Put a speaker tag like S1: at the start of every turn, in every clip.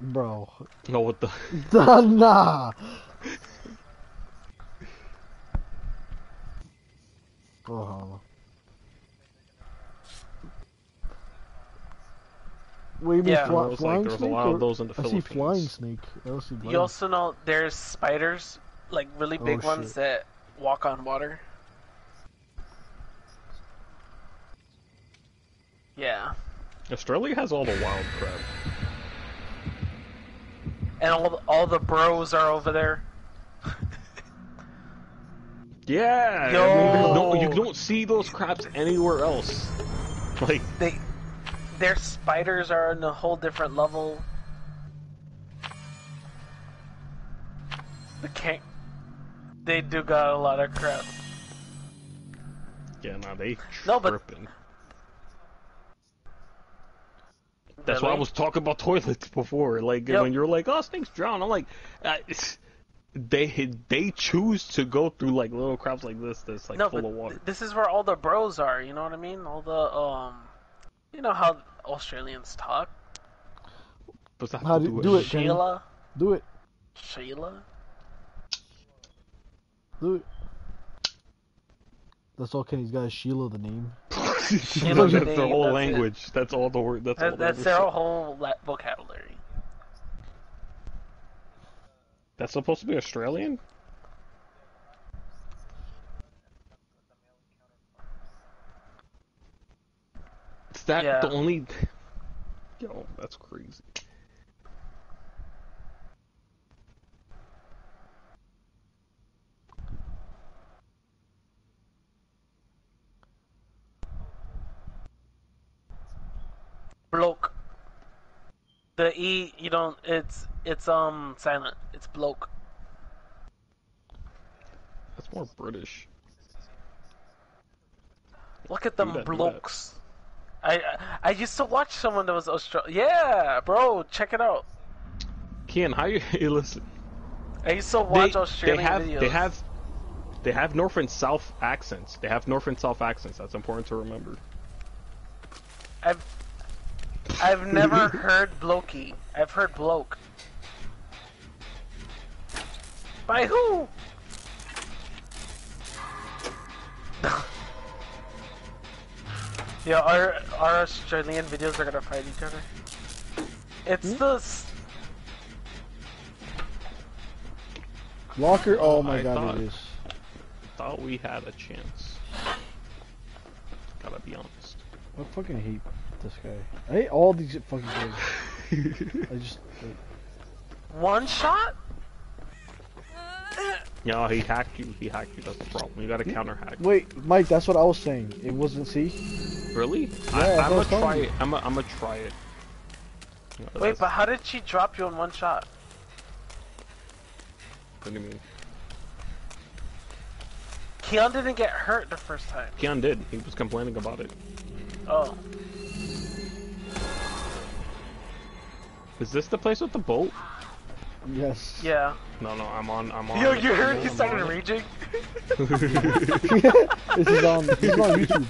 S1: Bro.
S2: No, what the?
S1: nah. Oh. Wait, you mean
S3: Yeah.
S1: fly,
S2: It was like
S1: flying
S2: there was a
S1: snake?
S2: lot of
S1: or-
S2: those in the
S1: I see flying snake. I don't see
S3: You also know there's spiders, like really
S1: Oh,
S3: big ones
S1: shit.
S3: that walk on water. Yeah,
S2: Australia has all the wild crap.
S3: And all the, all the bros are over there.
S2: Yeah. I mean, no, you don't see those crabs anywhere else. Like,
S3: They, their spiders are on a whole different level. The can They do got a lot of crap.
S2: yeah, nah, they
S3: No, but-
S2: tripping. That's why I was talking about toilets before. Like
S3: Yep.
S2: when you're like, "Oh, snakes drown," I'm like, uh, they they choose to go through like little crabs like this that's like
S3: no,
S2: full of water.
S3: th- this is where all the bros are. You know what I mean? All the um, you know how Australians talk.
S2: But
S1: How do-
S2: do
S1: do it, Kenny.
S3: Sheila,
S1: Do it.
S3: Sheila.
S1: Do it. That's all Kenny's got is Sheila the name.
S3: Sheila
S2: that's
S3: the
S2: their whole
S3: that's it.
S2: language. That's all the word. That's all
S3: That,
S2: they
S3: that's their
S2: say.
S3: whole la- vocabulary.
S2: That's supposed to be Australian. Is that
S3: Yeah.
S2: the only? Yo, that's crazy.
S3: Bloke. The e, you don't. It's it's um silent. It's bloke.
S2: That's more British.
S3: Look at them
S2: that, do that.
S3: blokes. I I- used to watch someone that was Australian. Yeah, bro, check it out.
S2: Ken, how you hey, listen?
S3: I used to
S2: They,
S3: watch
S2: they
S3: Australian
S2: have
S3: videos.
S2: they have they have North and South accents. They have North and South accents. That's important to remember.
S3: I've I've never heard blokey. I've heard bloke. By who? yeah, our our Australian videos are gonna fight each other. It's hmm? the s-
S1: Locker. Oh my
S2: I
S1: god,
S2: thought-
S1: it is.
S2: Thought we had a chance. Gotta be honest.
S1: I fucking hate this guy. I hate all these fucking guys. I just. like,
S3: one shot.
S2: No, he hacked you. He hacked you. That's the problem. You gotta counter hack.
S1: Wait, Mike, that's what I was saying. It wasn't. See?
S2: Really?
S1: that's
S2: I,
S1: what I
S2: I'm gonna try it. I'm gonna I'm gonna try it. No,
S3: Wait,
S2: that's-
S3: but how did she drop you in one shot?
S2: What do you mean?
S3: Keon didn't get hurt the first time.
S2: Keon did. He was complaining about it.
S3: Oh.
S2: Is this the place with the boat?
S1: Yes.
S3: Yeah.
S2: No, no. I'm on. I'm on.
S3: Yo, you heard he
S2: I'm
S3: started
S2: on it.
S3: raging?
S1: this is on. This is on YouTube.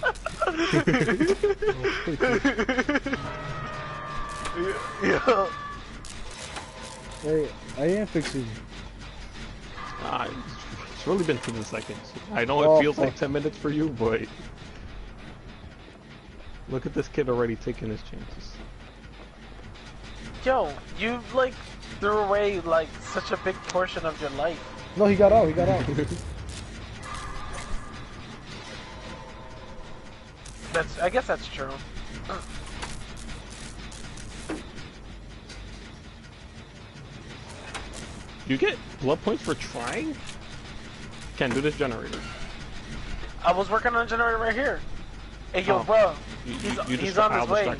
S3: Yo.
S1: Hey, I am fixing.
S2: Ah, it's- it's really been 10 seconds. I know it
S1: Oh,
S2: feels like 10 minutes for you, but look at this kid already taking his chances.
S3: Yo, you like threw away like such a big portion of your life.
S1: No, he got out. He got out.
S3: That's I guess that's true.
S2: You get blood points for trying? Can't do this generator.
S3: I was working on a generator right here. Hey yo,
S2: Oh.
S3: bro,
S2: You,
S3: he's,
S2: you, you
S3: he's on
S2: I'll
S3: his way.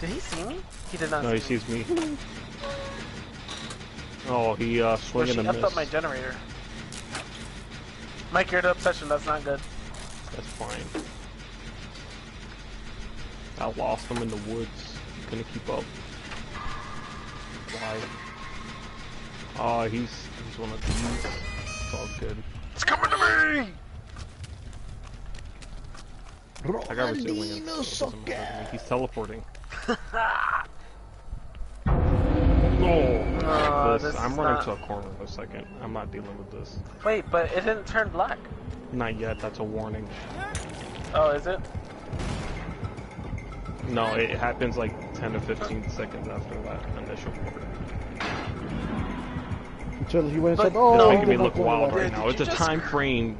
S2: Distract him, Keon.
S3: Did he see me? He did not
S2: No, he
S3: see me.
S2: sees me. Oh, he uh,
S3: Well,
S2: swing
S3: she
S2: and a
S3: effed up my generator. Mike, you're the obsession. That's not good.
S2: That's fine. I lost him in the woods. Gonna keep up. Why? Oh, he's he's one of these. It's all good.
S3: It's coming to me.
S2: I got resilient. so it doesn't matter to me. He's teleporting. oh, I'm running
S3: not-
S2: to a corner in a second. I'm not dealing with this.
S3: Wait, but it didn't turn black.
S2: Not yet. That's a warning.
S3: Oh, is it?
S2: No, it happens like 10 to 15 seconds after that initial warning.
S1: Until he went
S3: But-
S1: inside. Oh,
S3: no,
S2: making me look
S1: go in the
S2: wild right now. It's a
S3: just-
S2: time frame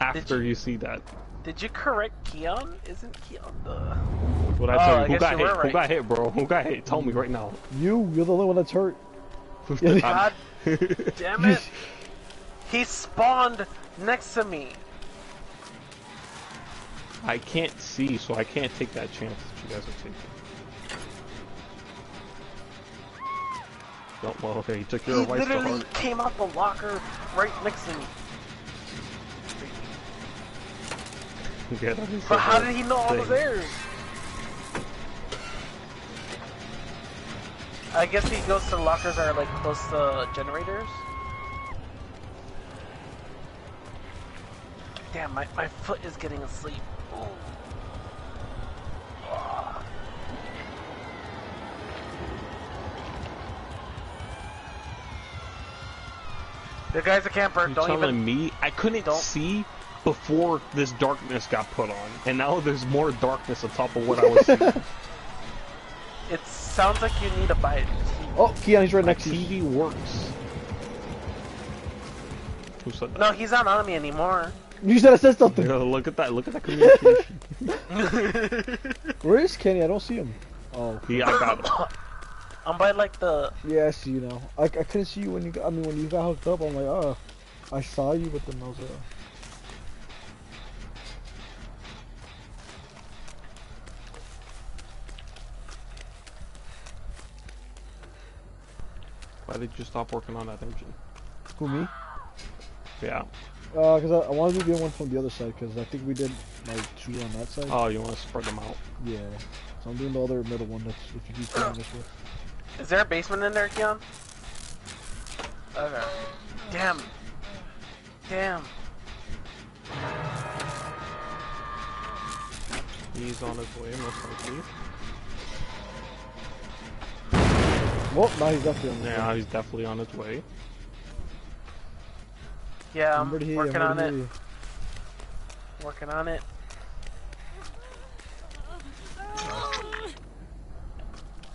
S2: after
S3: you-
S2: you see that.
S3: Did you correct Keon? Isn't Keon the?
S2: What I
S3: Oh,
S2: tell
S3: I
S2: you? Who got
S3: you
S2: hit?
S3: were
S2: Who got hit, bro? Who got hit? Tell me right now.
S1: You, you're the only one that's hurt.
S2: I'm-
S3: God damn it! He spawned next to me.
S2: I can't see, so I can't take that chance that you guys are taking. Don't, well, okay, you took
S3: He
S2: your advice He
S3: literally came out the locker right next to me.
S2: Yeah,
S3: But how did he know I was there? I guess he goes to lockers that are like close to generators. Damn, my, my foot is getting asleep. Ooh. The guy's a camper.
S2: You're
S3: Don't
S2: telling
S3: even.
S2: me I couldn't
S3: Don't-
S2: see before this darkness got put on, and now there's more darkness on top of what I was seeing.
S3: It sounds like you need a bite.
S1: Oh, Keon, he's right
S2: My
S1: next to you.
S2: TV works. Who said that?
S3: No, he's not on me anymore.
S1: You said I said something.
S2: Yeah, look at that! Look at that communication.
S1: Where is Kenny? I don't see him. Oh,
S2: yeah, I got it.
S3: I'm by like the.
S1: yeah, I see you now. I, I couldn't see you when you got. I mean, when you got hooked up, I'm like, oh, I saw you, but then I was like,
S2: Why did you stop working on that engine?
S1: who me?
S2: Yeah.
S1: Uh, cause I, I wanted to do the one from the other side, cause I think we did like two on that side.
S2: Oh, you want to spread them out?
S1: Yeah. So I'm doing the other middle one. That's if you keep going this way.
S3: Is there a basement in there, Keon? Okay. Damn. Damn.
S2: He's on his way, most likely.
S1: Well, now he's definitely on the
S2: Yeah, he's definitely on his way.
S3: Yeah, I'm
S1: I'm ready here.
S3: working
S1: I'm
S3: on
S1: ready
S3: it. Working on it.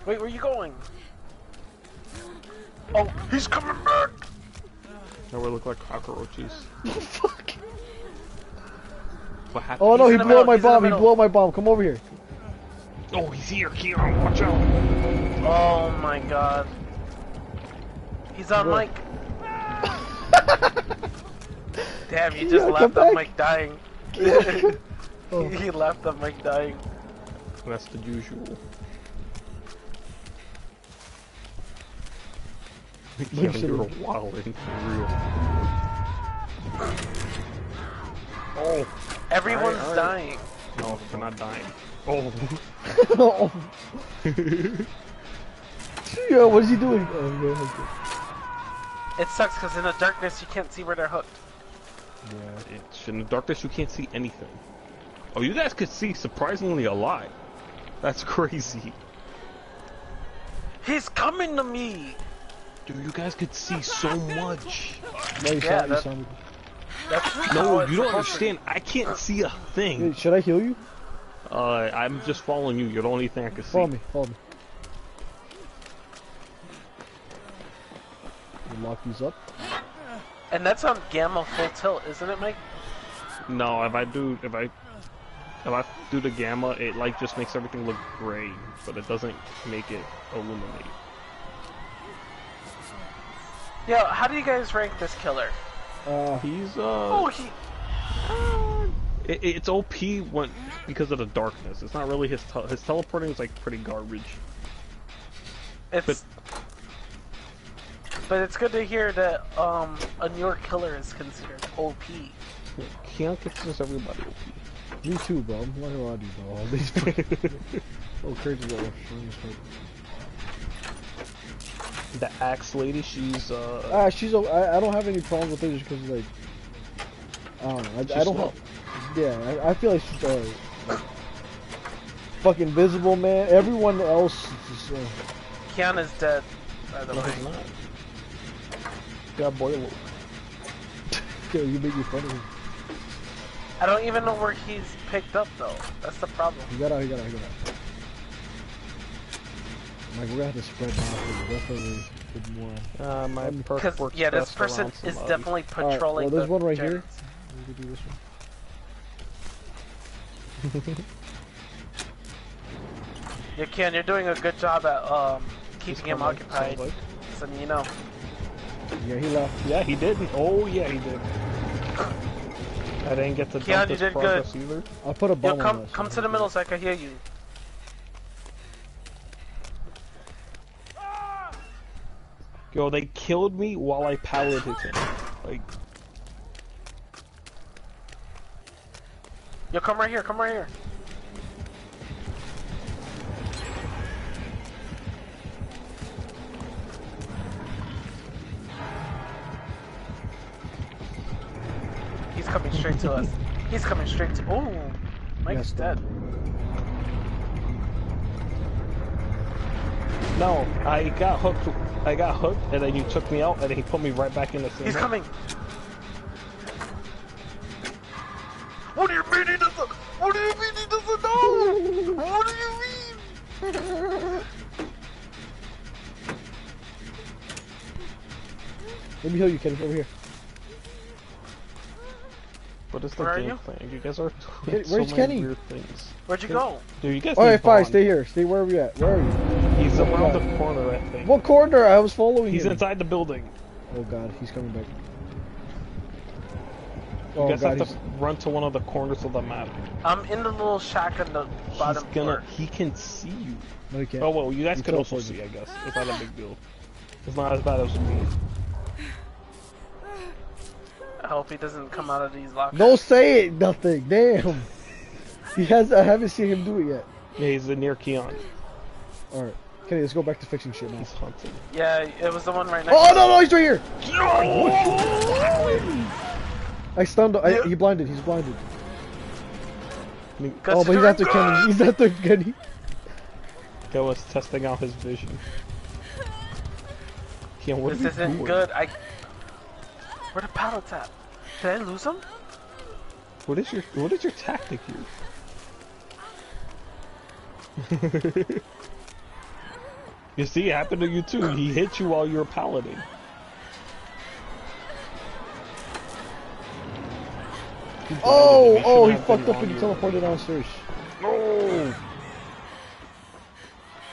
S3: Wait, where are you going? Oh, he's coming back!
S2: Now we look like cockroaches. What happened?
S1: Oh no,
S3: He's
S1: he blew up my
S3: he's
S1: bomb. He blew up my bomb. Come over here.
S2: Oh, he's here, Keon, watch out!
S3: Oh my god. He's on
S1: What?
S3: mic. Damn, you just
S1: come
S3: left the
S1: back.
S3: mic dying.
S1: Oh.
S3: he left the mic dying.
S2: That's the usual. Keon,
S1: Listen.
S2: you're wilding for real. Oh,
S3: Everyone's
S2: alright.
S3: dying.
S2: no, they're not dying. Oh.
S1: oh. yeah, what is he doing? Oh, yeah, okay.
S3: It sucks because in the darkness you can't see where they're hooked.
S1: yeah.
S2: It's in the darkness, you can't see anything. Oh, you guys could see surprisingly a lot. That's crazy.
S3: He's coming to me!
S2: Dude, you guys could see so much.
S1: No, you
S3: Yeah,
S1: saw, you saw me.
S3: That's
S2: No, you don't
S3: supposed
S2: understand. I can't see a
S1: Hey,
S2: thing.
S1: should I heal you?
S2: Uh, I'm just following you. You're the only thing I can see.
S1: Follow me. Follow me. You lock these up.
S3: And that's on gamma full tilt, isn't it, Mike?
S2: No, if I do, if I, if I do the gamma, it like just makes everything look gray, but it doesn't make it illuminate.
S3: Yo, how do you guys rank this killer?
S1: Uh,
S2: He's
S3: Oh,
S2: uh,
S3: he.
S2: It, it's OP when because of the darkness. It's not really his tel his teleporting is like pretty garbage.
S3: It's.
S2: But-
S3: But it's good to hear that um a newer killer is considered OP.
S2: Yeah, Keon considers everybody OP.
S1: me too, bro. Why do I gonna lie to you, bro. All these oh crazy about
S2: The axe lady, she's uh,
S1: Ah, she's. o- I, I don't have any problems with her just because like. I don't know. I, I don't have. Yeah, I, I feel like she's alright. Fucking visible, man. Everyone else is just. Uh,
S3: Kiana's dead, by the
S2: no,
S3: way.
S2: he's not. Got boil.
S1: Yo, you make me fun of him.
S3: I don't even know where he's picked up though. That's the problem.
S1: He got out, he got out, he got out. Like, we're gonna have to spread out for definitely with more.
S2: Uh, my
S1: Um,
S2: perk
S3: Because
S2: works
S3: yeah, this person is
S2: somebody.
S3: definitely
S1: Alright,
S3: patrolling.
S1: well, there's
S3: the
S1: one right here.
S3: Jennings.
S1: We could do this one.
S3: Yeah, Ken, you're doing a good job at um keeping him occupied.
S2: sounds like.
S3: So you know.
S1: Yeah, he left.
S2: Yeah, he did. Oh, yeah, he did. I didn't get to
S3: Keon,
S2: dump
S3: you
S2: his
S3: did good.
S2: either.
S1: I'll put a
S3: Yo,
S1: bomb on
S3: come
S1: this.
S3: come to the middle so I can hear you.
S2: Yo, they killed me while I palleted him. Like,
S3: Yo, come right here. Come right here. He's coming straight to us. He's coming straight to. Oh, Mike's
S1: Yes,
S3: dead.
S2: no, I got hooked. I got hooked, and then you took me out, and then he put me right back in the same.
S3: He's coming. What do you mean he doesn't? What do you mean he doesn't know? What do you mean?
S1: Let me heal you, Kenny. Over here.
S2: What is the
S3: Where
S2: game
S3: you?
S2: plan? You guys are doing
S1: Where's
S2: so many
S1: Kenny?
S2: weird things.
S3: Where'd you
S2: Kenny-
S3: go?
S2: Dude, you guys.
S1: Alright, fine. Stay here. Stay wherever you at. Where are you?
S2: He's
S1: Oh,
S2: around
S1: God.
S2: the corner, I think.
S1: What corner? I was following
S2: He's
S1: him.
S2: inside the building.
S1: Oh god, he's coming back.
S2: You
S1: Oh
S2: guys
S1: god,
S2: have
S1: he's...
S2: to run to one of the corners of the map.
S3: I'm in the little shack on the
S2: He's
S3: bottom
S2: gonna.
S3: floor.
S2: He can see you.
S1: No.
S2: Oh well, you guys
S1: You
S2: can also
S1: teleported.
S2: see. I guess it's not a big deal. It's not as bad as me.
S3: I hope he doesn't come out of these lockers.
S1: Don't say it, nothing. Damn. He has. I haven't seen him do it yet.
S2: Yeah, he's near Keon.
S1: All right, Okay, let's go back to fixing shit now.
S2: He's hunting.
S3: Yeah, it was the one right next.
S1: Oh no, no, he's right here. I stunned. I,
S3: Yeah.
S1: he blinded. He's blinded.
S3: Cause
S1: Oh, but he's
S3: you're
S1: after
S3: good.
S1: Kenny. He's after Kenny.
S2: Guy was testing out his vision. Keon, what
S3: This isn't
S2: doing?
S3: good. I. Where the pallets at? Did I lose them?
S2: What is your What is your tactic here? you see, it happened to you too. He hit you while you were palleting.
S1: Oh,
S2: He
S1: oh, he fucked up and he teleported downstairs.
S2: No.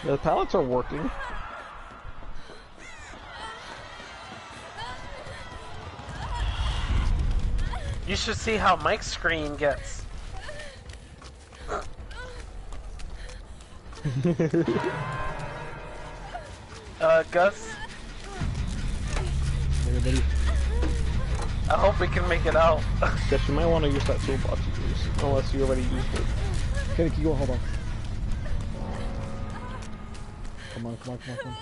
S2: The pallets are working.
S3: You should see how Mike's screen gets. uh, Gus,
S1: Everybody.
S3: I hope we can make it out.
S2: Guess you might want to use that toolbox you use, unless you already used it.
S1: Kenny, keep going. Hold on. Come on, come on, come on, come on.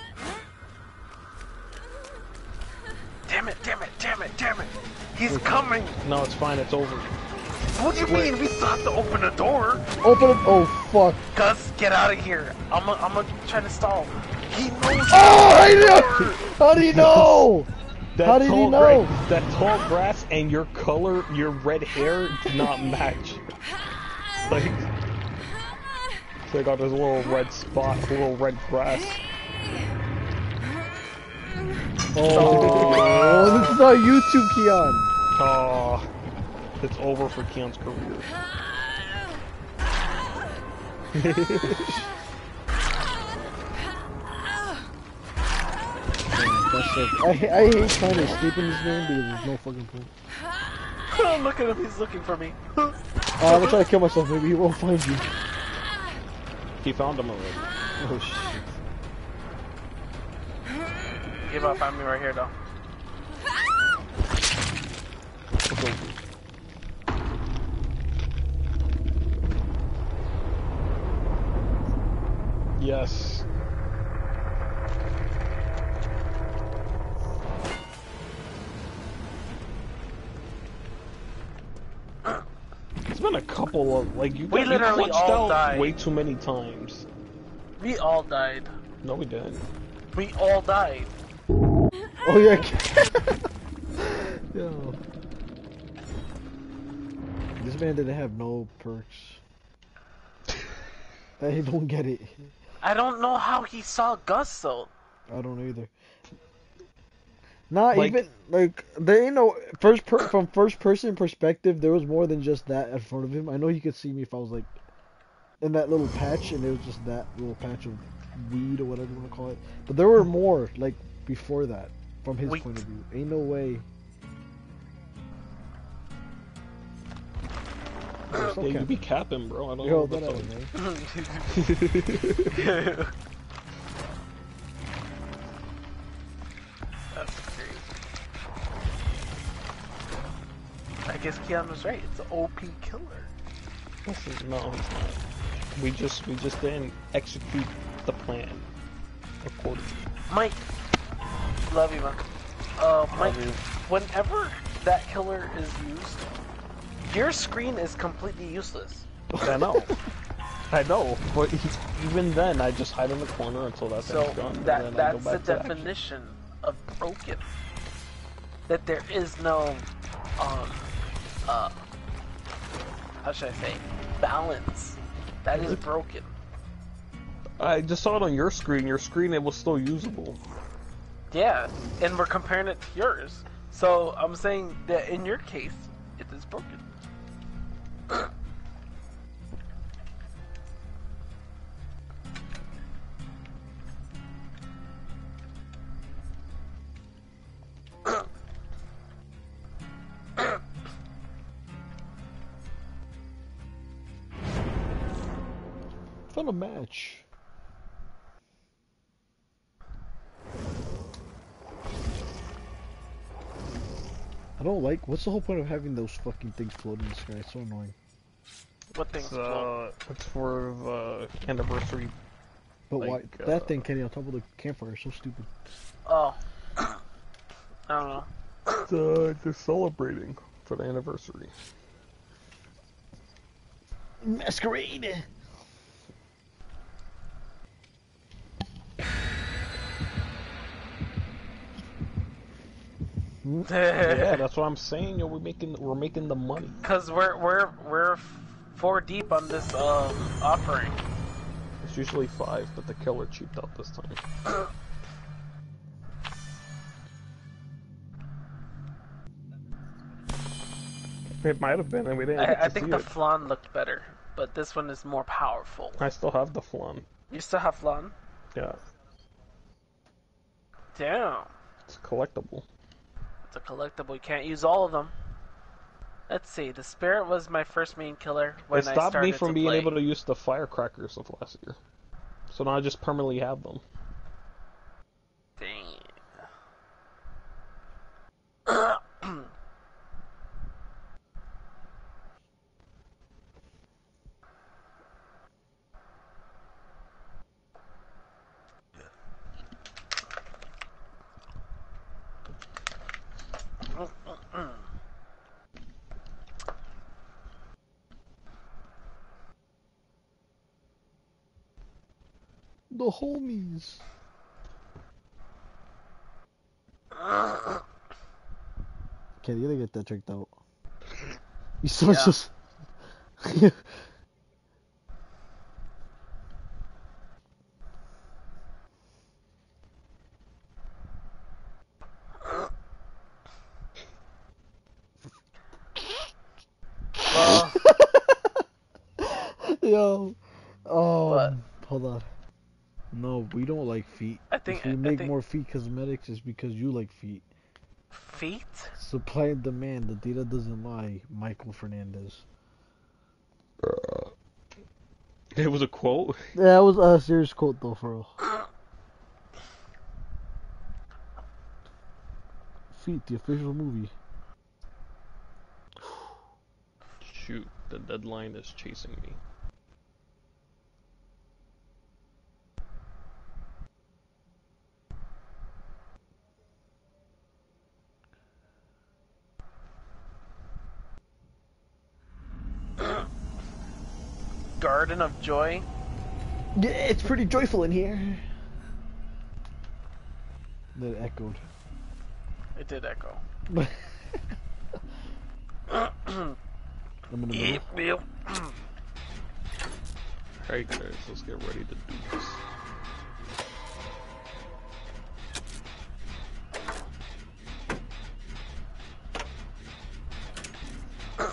S3: damn it, damn it, damn it, damn it. He's coming.
S2: No, it's fine. It's over.
S3: What do you mean? We still have to open the door.
S1: Open it. Oh fuck.
S3: Gus, get out of here. I'm gonna I'm gonna try to stall. He knows.
S1: Oh, you know? How do you know?
S2: That
S1: How did he
S2: tall
S1: know?
S2: gra- that tall grass and your color, your red hair, do not match. Like, so I got this little red spot, little red grass.
S1: Oh, oh. this is our YouTube, Keon.
S2: Oh, it's over for Keon's career.
S1: I, I hate trying to escape in this game because there's no fucking point.
S3: Look at him. He's looking for me.
S1: Uh, I'm gonna try to kill myself. Maybe he won't find you.
S2: He found him already.
S1: Oh shit.
S3: Give up on me right here, though.
S2: It's over. Yes. It's been a couple of like you.
S3: We
S2: got,
S3: literally
S2: you clutched
S3: all
S2: out
S3: died.
S2: way too many times.
S3: We all died.
S2: No, we didn't.
S3: We all died.
S1: Oh yeah. Yo. This man didn't have no perks. I don't get it.
S3: I don't know how he saw Gus though.
S1: I don't either. Not
S2: Like-
S1: even like there ain't no first per, from first person perspective. There was more than just that in front of him. I know he could see me if I was like in that little patch, and it was just that little patch of weed or whatever you want to call it. But there were more like before that from his
S3: Wait.
S1: point of view. Ain't no way. Yo,
S2: Yeah, you
S1: capping.
S2: be capping, bro. I don't know
S1: Yo,
S2: what the
S1: that out,
S2: fuck.
S3: guess Keanu's right. It's an OP killer.
S2: Listen, no, it's not. We just we just didn't execute the plan accordingly.
S3: Mike, love you, man. Uh, Mike,
S2: you.
S3: whenever that killer is used, your screen is completely useless.
S2: I know. I know, but even then, I just hide in the corner until that
S3: So
S2: thing's gone.
S3: that that's the
S2: to action.
S3: definition of broken. That there is no, um, uh, how should I say, balance. That is broken.
S2: I just saw it on your screen. Your screen, it was still usable.
S3: Yeah, and we're comparing it to yours. So I'm saying that in your case, it is broken.
S1: Found a match. I don't like. What's the whole point of having those fucking things floating in the sky? It's so annoying.
S3: What things?
S2: It's,
S3: float?
S2: uh, it's for the anniversary.
S1: But
S2: like,
S1: why?
S2: uh,
S1: that thing, Kenny, on top of the campfire, is so stupid.
S3: Oh, I don't know.
S2: It's, uh, they're celebrating for the anniversary.
S1: Masquerade.
S2: Yeah, that's what I'm saying. Yo, we're making we're making the money.
S3: Cause we're we're we're four deep on this um offering.
S2: It's usually five, but the killer cheaped out this time. It might have been, and we didn't.
S3: I, I think
S2: see
S3: the
S2: it.
S3: flan looked better, but this one is more powerful.
S2: I still have the flan.
S3: You still have flan?
S2: Yeah,
S3: Damn,
S2: it's collectible.
S3: A collectible. You can't use all of them. Let's see. The spirit was my first main killer when
S2: it
S3: I
S2: stopped
S3: started
S2: me from being
S3: play.
S2: able to use the firecrackers of last year. So now I just permanently have them.
S3: Dang.
S1: The homies. Kenny, you gotta get that checked out. You so
S3: Yeah.
S1: just.
S3: Well,
S1: Yo. Oh.
S3: What?
S1: Hold on. No, we don't like feet.
S3: I think-
S1: if we
S3: I
S1: make
S3: think-
S1: more feet cosmetics, it's because you like feet.
S3: feet.
S1: Supply and demand. The data doesn't lie. Michael Fernandez.
S2: It was a quote.
S1: Yeah, that was a serious quote though, for real. Feet, the official movie.
S2: Shoot, the deadline is chasing me.
S3: Garden of Joy.
S1: Yeah, it's pretty joyful in here. That echoed.
S3: It did echo.
S1: I'm in the middle.
S3: Yep, yep.
S2: Alright guys, let's get ready to do this. I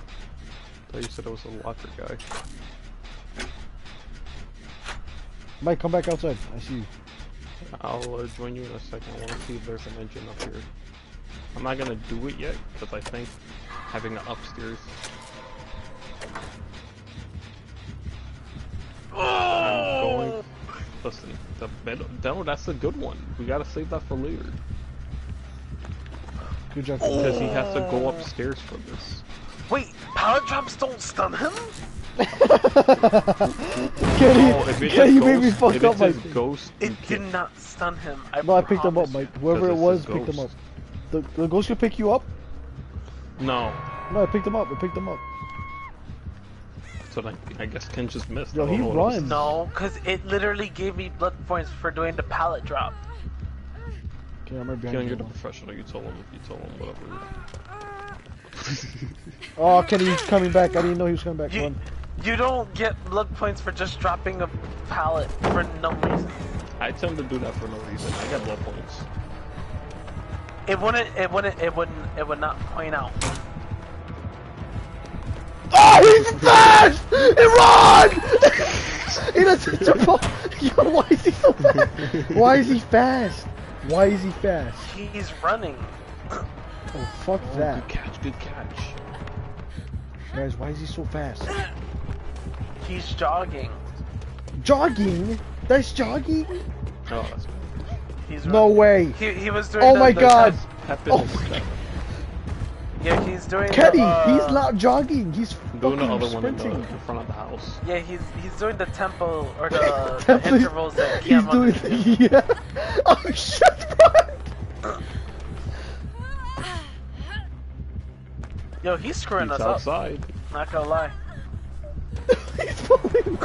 S2: thought you said I was a locker guy.
S1: Mike, come back outside. I see you.
S2: I'll uh, join you in a second. I want to see if there's an engine up here. I'm not gonna do it yet, because I think having it upstairs. I'm going. Listen, the bed. No, that's a good one. We gotta save that for later.
S1: Good job.
S2: Because he has to go upstairs for this.
S3: Wait, power jumps don't stun him?
S1: Kenny,
S2: Oh, if it's
S1: Kenny, you made me
S2: ghost-
S1: fuck
S2: if
S1: up
S2: it's
S1: my
S2: ghost,
S3: It did
S2: can't-
S3: stun him. I
S1: No, I picked him up,
S3: promise
S1: Mike. Whoever it was picked him up. The, the ghost could pick you up?
S2: No.
S1: No, I picked him up. I picked him up.
S2: So like, I guess Ken just missed.
S1: Yo, he
S2: know
S1: runs.
S3: No, because it literally gave me blood points for doing the pallet drop.
S1: Okay, I'm right
S2: Ken,
S1: behind
S2: you're the professional. You told him. You told him whatever.
S1: Oh, Kenny, he's coming back. I didn't know he was coming back.
S3: You,
S1: Run.
S3: You don't get blood points for just dropping a pallet for no reason.
S2: I tend to do that for no reason. I get blood points.
S3: It wouldn't, it wouldn't, it wouldn't, it would not point out.
S1: Oh, he's fast! He run! he doesn't jump. Yo, why is he so fast? Why is he fast? Why is he fast?
S3: He's running.
S1: Oh, fuck
S2: Oh,
S1: that.
S2: Good catch. Good catch.
S1: Guys, why is he so fast?
S3: He's jogging.
S1: Jogging? That's jogging?
S2: Oh, that's
S3: He's
S1: No
S3: running.
S1: way.
S3: He, he was doing
S1: Oh
S3: the-
S1: my
S3: the
S1: god. Oh my.
S3: Yeah, he's doing
S1: Kenny,
S3: the, uh,
S1: he's not jogging. He's
S2: Doing the
S1: fucking
S2: other one in, the, in front of the house.
S3: Yeah, he's he's doing the tempo or the, the
S1: Tempo-
S3: intervals that
S1: He's doing
S3: did do.
S1: yeah. Oh shit,
S3: Yo, he's screwing
S2: He's
S3: us up.
S2: outside.
S3: Not gonna lie.
S1: He's following.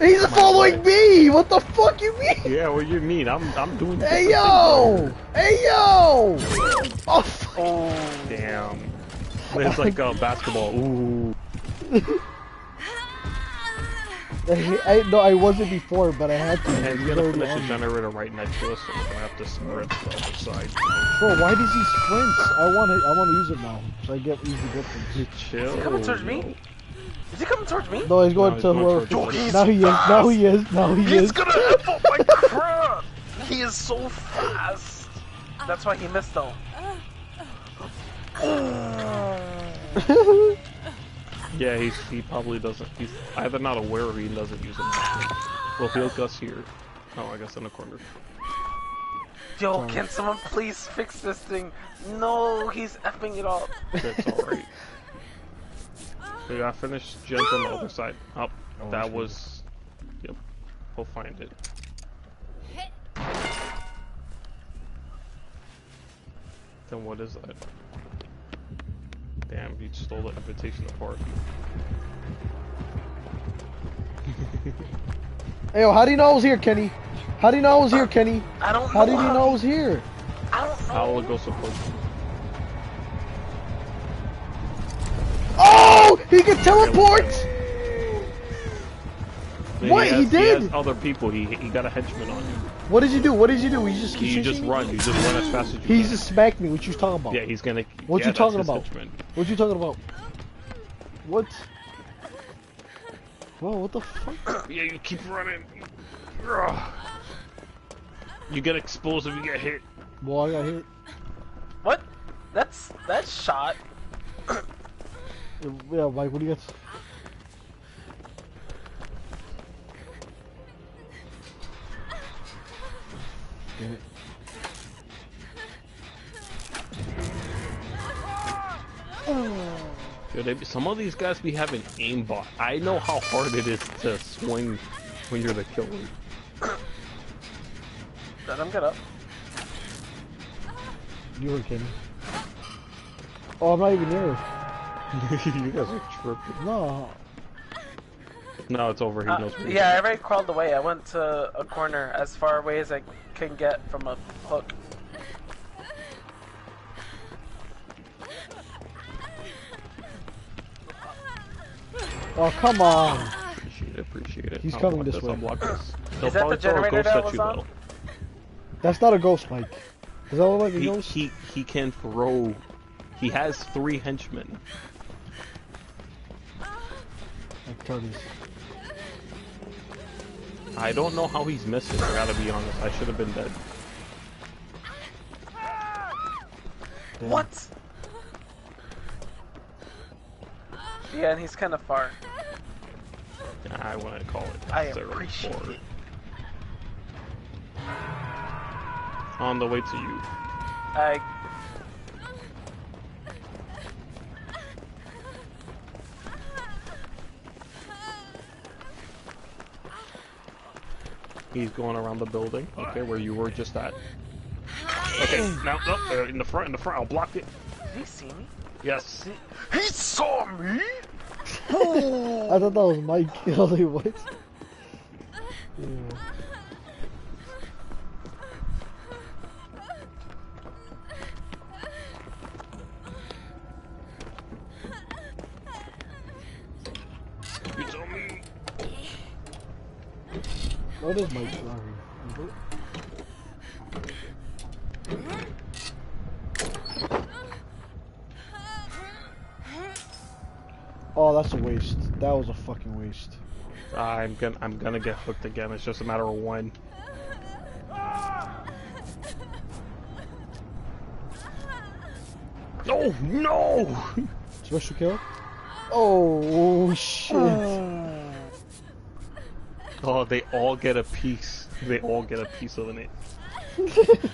S1: He's following me. What the fuck you mean?
S2: Yeah, what do you mean? I'm I'm doing.
S1: Hey yo! Hey yo! Oh, fuck.
S3: Oh.
S2: Damn. It's like uh, basketball. Ooh.
S1: I, I no, I wasn't before, but I had to.
S2: And
S1: He's
S2: he's gonna
S1: already
S2: finish
S1: on
S2: the generator right next to us, so we're gonna have to sprint to the other side.
S1: Bro, why does he sprint? I want to. I want to use it now, so I get easy good things.
S2: Chill.
S3: Is he coming towards me? is he coming towards me?
S1: No, he's going
S2: No, he's
S1: to whoever.
S2: towards
S3: you.
S1: now he is. Now he is. Now he is.
S3: He's
S1: is.
S3: gonna F up my crap! He is so fast. That's why he missed though.
S2: Yeah, he's he probably doesn't. He's either not aware or he doesn't use it. Well, he'll Gus here. Oh, I guess in the corner.
S3: Yo, can someone please fix this thing? No, he's effing it up.
S2: That's alright. We gotta finish gens on the other side. Oh,
S1: Oh,
S2: that was. Yep. We'll find it. Then what is that? Damn, you stole the invitation to party.
S1: Hey, yo, how do you know I was here, Kenny? How do you know I was here, Kenny?
S3: I don't
S1: How
S3: know.
S1: did you know I was here?
S3: I don't know.
S2: How will it go support?
S1: Oh, he can teleport. What? He
S2: has,
S1: did?
S2: has other people. He he got a henchman on you.
S1: What did you do? What did you do? You just keep
S2: You just
S1: chasing me?
S2: run. You just run as fast as you
S1: He
S2: can.
S1: He just smacked me. What you talking about?
S2: Yeah, he's gonna.
S1: What
S2: yeah,
S1: you talking about?
S2: henchman.
S1: What you talking about? What? Whoa, what the fuck?
S2: Yeah, you keep running. Ugh. You get explosive. You get hit.
S1: Boy, I got hit.
S3: What? That's that shot.
S1: Yeah, Mike, what do you got? Damn it.
S2: Yo, they, some of these guys be having aimbot. I know how hard it is to swing when you're the killer.
S3: Let him get up.
S1: You were kidding. Oh, I'm not even there.
S2: you guys are tripping.
S1: No.
S2: No, it's over. He
S3: Uh,
S2: knows. where
S3: yeah, I already crawled away. I went to a corner as far away as I can get from a hook.
S1: Oh, come on!
S2: Appreciate it, appreciate it.
S1: He's coming this way.
S2: This.
S3: Is that the generator that was on?
S1: That's not a ghost, Mike. Is that like a
S2: he,
S1: ghost?
S2: He, he can throw... He has three henchmen.
S1: Like turtles.
S2: I don't know how he's missing, I gotta be honest. I should have been dead.
S1: Damn.
S3: What? Yeah, and he's kind of far.
S2: I want to call it
S3: I appreciate
S2: four.
S3: it.
S2: On the way to you.
S3: I.
S2: He's going around the building, okay, where you were just at. Okay, now, no, uh, in the front, in the front, I'll block it.
S3: Did he see me?
S2: Yes.
S4: He saw me.
S1: I thought that was Mike. I was what? Yeah. What is Mike? Sorry. Oh, that's a waste. That was a fucking waste.
S2: I'm gonna, I'm gonna get hooked again. It's just a matter of when. No, no!
S1: Special kill? Oh, shit. Ah.
S2: Oh, they all get a piece. They all get a piece of it.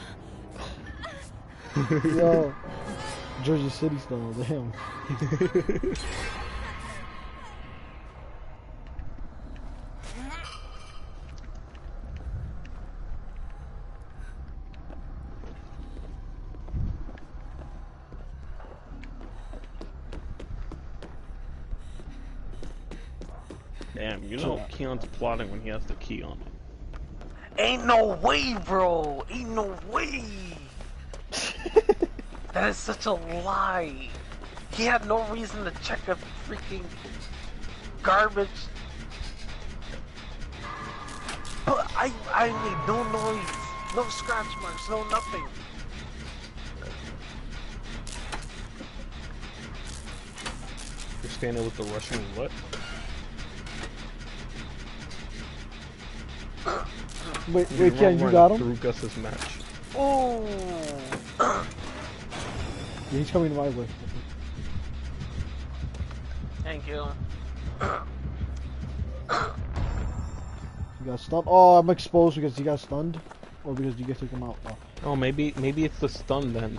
S1: Yo. Jersey City style. Damn,
S2: you know Keon's plotting when he has the key on it.
S3: Ain't no way, bro. Ain't no way. That is such a lie. He had no reason to check a freaking garbage. But I, I made no noise, no scratch marks, no nothing.
S2: You're standing with the Russian what?
S1: Wait,
S2: You
S1: wait,
S2: were
S1: Ken, you
S2: running
S1: got him?
S2: Through Gus's match.
S3: Oh!
S1: Yeah, he's coming my way.
S3: Thank you.
S1: You got stunned. Oh, I'm exposed because he got stunned? Or because you get took him out? Oh.
S2: Oh, maybe maybe it's the stun then.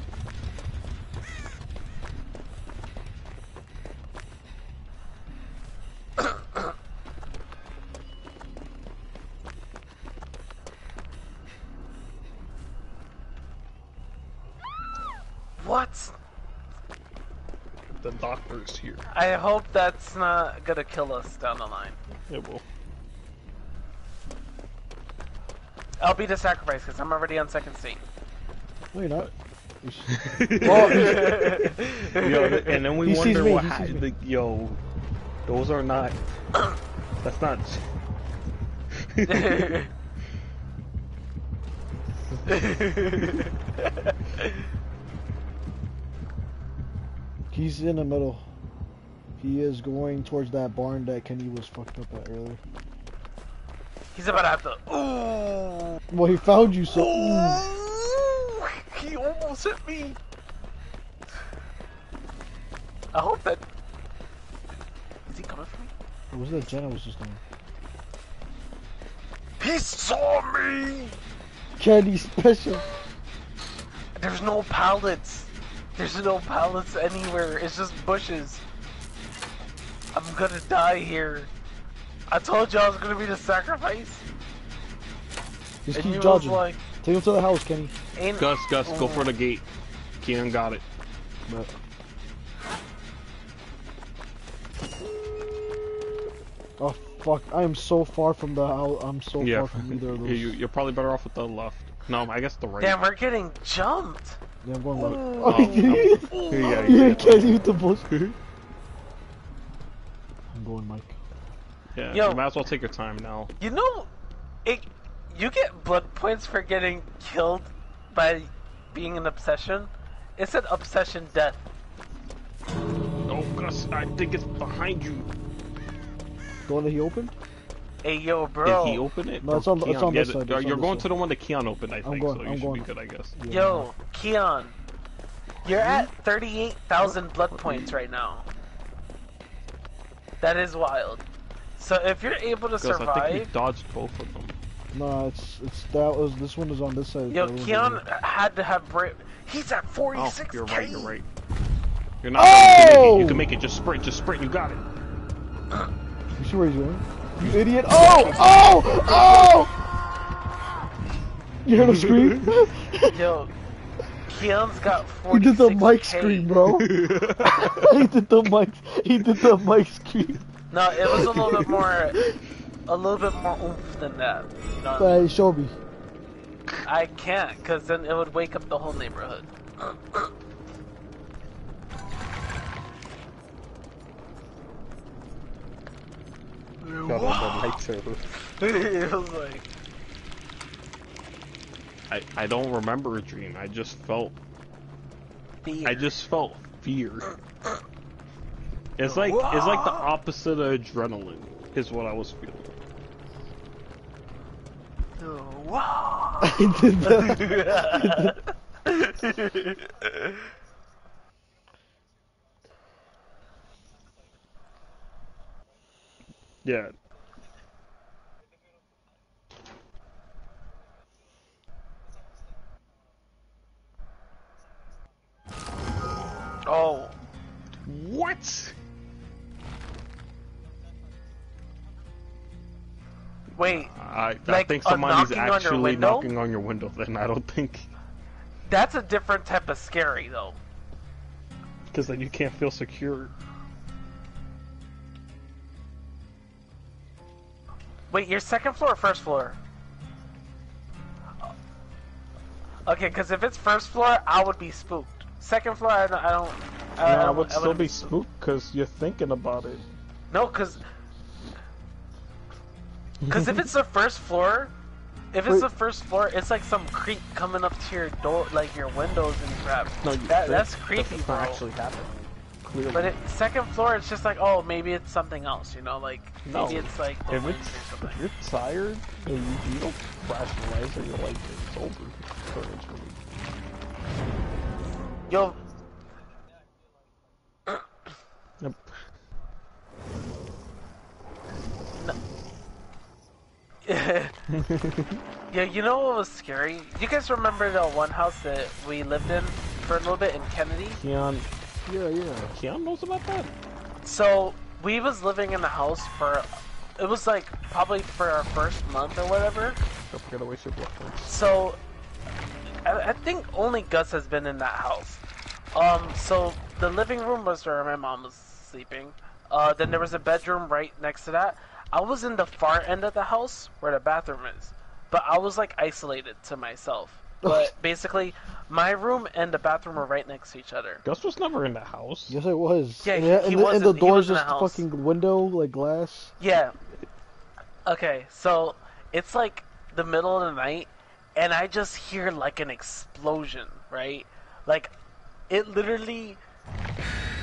S3: I hope that's not gonna kill us down the line.
S2: It will.
S3: I'll be the sacrifice because I'm already on second seat.
S1: No, you're not.
S2: Oh. yo, and then we
S1: He
S2: wonder
S1: me,
S2: what
S1: he
S2: ha-
S1: sees me.
S2: the, yo, those are not. That's not.
S1: He's in the middle. He is going towards that barn that Kenny was fucked up at earlier.
S3: He's about to have to. Ooh.
S1: Well, he found you, so.
S3: Ooh. He almost hit me. I hope that. Is he coming for me?
S1: What was that Jenna was just doing?
S4: He saw me.
S1: Kenny special.
S3: There's no pallets. There's no pallets anywhere. It's just bushes. I'm gonna die here. I told you I was gonna be the sacrifice.
S1: Just
S3: and
S1: keep dodging.
S3: like,
S1: Take him to the house, Kenny.
S3: ain't
S2: Gus, Gus, go for the gate. Keon got it.
S1: But Oh fuck! I am so far from the house. I'm so
S2: yeah,
S1: far from either of those.
S2: you, you- you're probably better off with the left. No, I guess the right.
S3: Damn, we're getting jumped.
S1: Yeah, I'm going left.
S2: Oh,
S1: Oh, you
S2: yeah,
S1: you
S2: yeah.
S1: Kenny with the bullshit. fucking going, Mike.
S2: Yeah,
S3: Yo.
S2: you might as well take your time now.
S3: You know, it. You get blood points for getting killed by being an obsession. It's an obsession death.
S2: Oh, Gus, I think it's behind you.
S1: The one that he opened?
S3: Hey yo, bro.
S2: Did he open it?
S1: No, it's on the- it's
S2: Keon?
S1: on
S2: Yeah,
S1: this side,
S2: You're,
S1: it's
S2: you're going
S1: side.
S2: to the one that Keon opened, I think,
S1: going-
S2: so you
S1: I'm
S2: should
S1: going.
S2: be good, I guess.
S1: Yeah.
S3: Yo, Keon. You're at 38,000 blood points right now. That is wild. So if you're able to
S2: Gus, I think you dodged both of them.
S1: Nah, it's it's that was this one is on this side.
S3: yo,
S1: that
S3: Keon had to have break. He's at
S2: Oh,
S3: 46k.
S2: you're right, you're right. You're not you, can make it. you
S1: Oh!
S2: can make it. Just sprint, just sprint. You got it.
S1: You see where he's going? You idiot! Oh! Oh! Oh! You heard him scream?
S3: Yo, Keon's got 46k.
S1: he did the mic scream, bro. he did the mic. He did the mic scream.
S3: No, it was a little bit more, a little bit more oomph than that. You know what I, mean?
S1: Show me.
S3: I can't, cause then it would wake up the whole neighborhood.
S2: Got all the lights over.
S3: it was like,
S2: I, I don't remember a dream. I just felt
S3: fear.
S2: I just felt fear. It's like it's like the opposite of adrenaline is what I was feeling.
S3: Wow.
S1: He did that.
S2: Yeah.
S3: Oh,
S2: What?
S3: wait,
S2: I, I
S3: Like
S2: think somebody's
S3: knocking on
S2: actually knocking on your window. Then I don't think
S3: that's a different type of scary though.
S2: because then you can't feel secure.
S3: Wait, your second floor or first floor? Okay, because if it's first floor, I would be spooked. Second floor, I don't. I don't. I,
S2: No,
S3: I,
S2: I would
S3: I
S2: still be spooked because you're thinking about it.
S3: No, because because if it's the first floor, if it's
S1: Wait.
S3: the first floor, it's like some creep coming up to your door, like your windows and crap.
S2: No, you
S3: that, that's creepy,
S2: that's
S3: bro.
S2: actually happening. Clearly.
S3: But it, second floor, it's just like, oh, maybe it's something else, you know, like
S2: No.
S3: maybe it's like
S2: if it's
S3: or
S2: if you're tired and you, you don't crash the lights or you're like it's over. Courage for me.
S3: Yo,
S2: Yep.
S3: yeah, you know what was scary? You guys remember the one house that we lived in for a little bit in Kennedy?
S2: Keon,
S1: Yeah, yeah.
S2: Keon knows about that.
S3: So we was living in the house for, it was like probably for our first month or whatever.
S2: Don't forget to waste your blood points.
S3: So I, I think only Gus has been in that house. Um, so the living room was where my mom was sleeping. Uh, then there was a bedroom right next to that. I was in the far end of the house where the bathroom is, but I was like isolated to myself. But basically, my room and the bathroom were right next to each other.
S2: Gus was never in the house.
S1: Yes, it was.
S3: Yeah,
S1: and,
S3: he-
S1: and
S3: he
S1: the, and the
S3: wasn't- he
S1: door's
S3: was the
S1: just
S3: house.
S1: fucking window, like glass.
S3: Yeah. Okay, so it's like the middle of the night, and I just hear like an explosion, right? Like, it literally,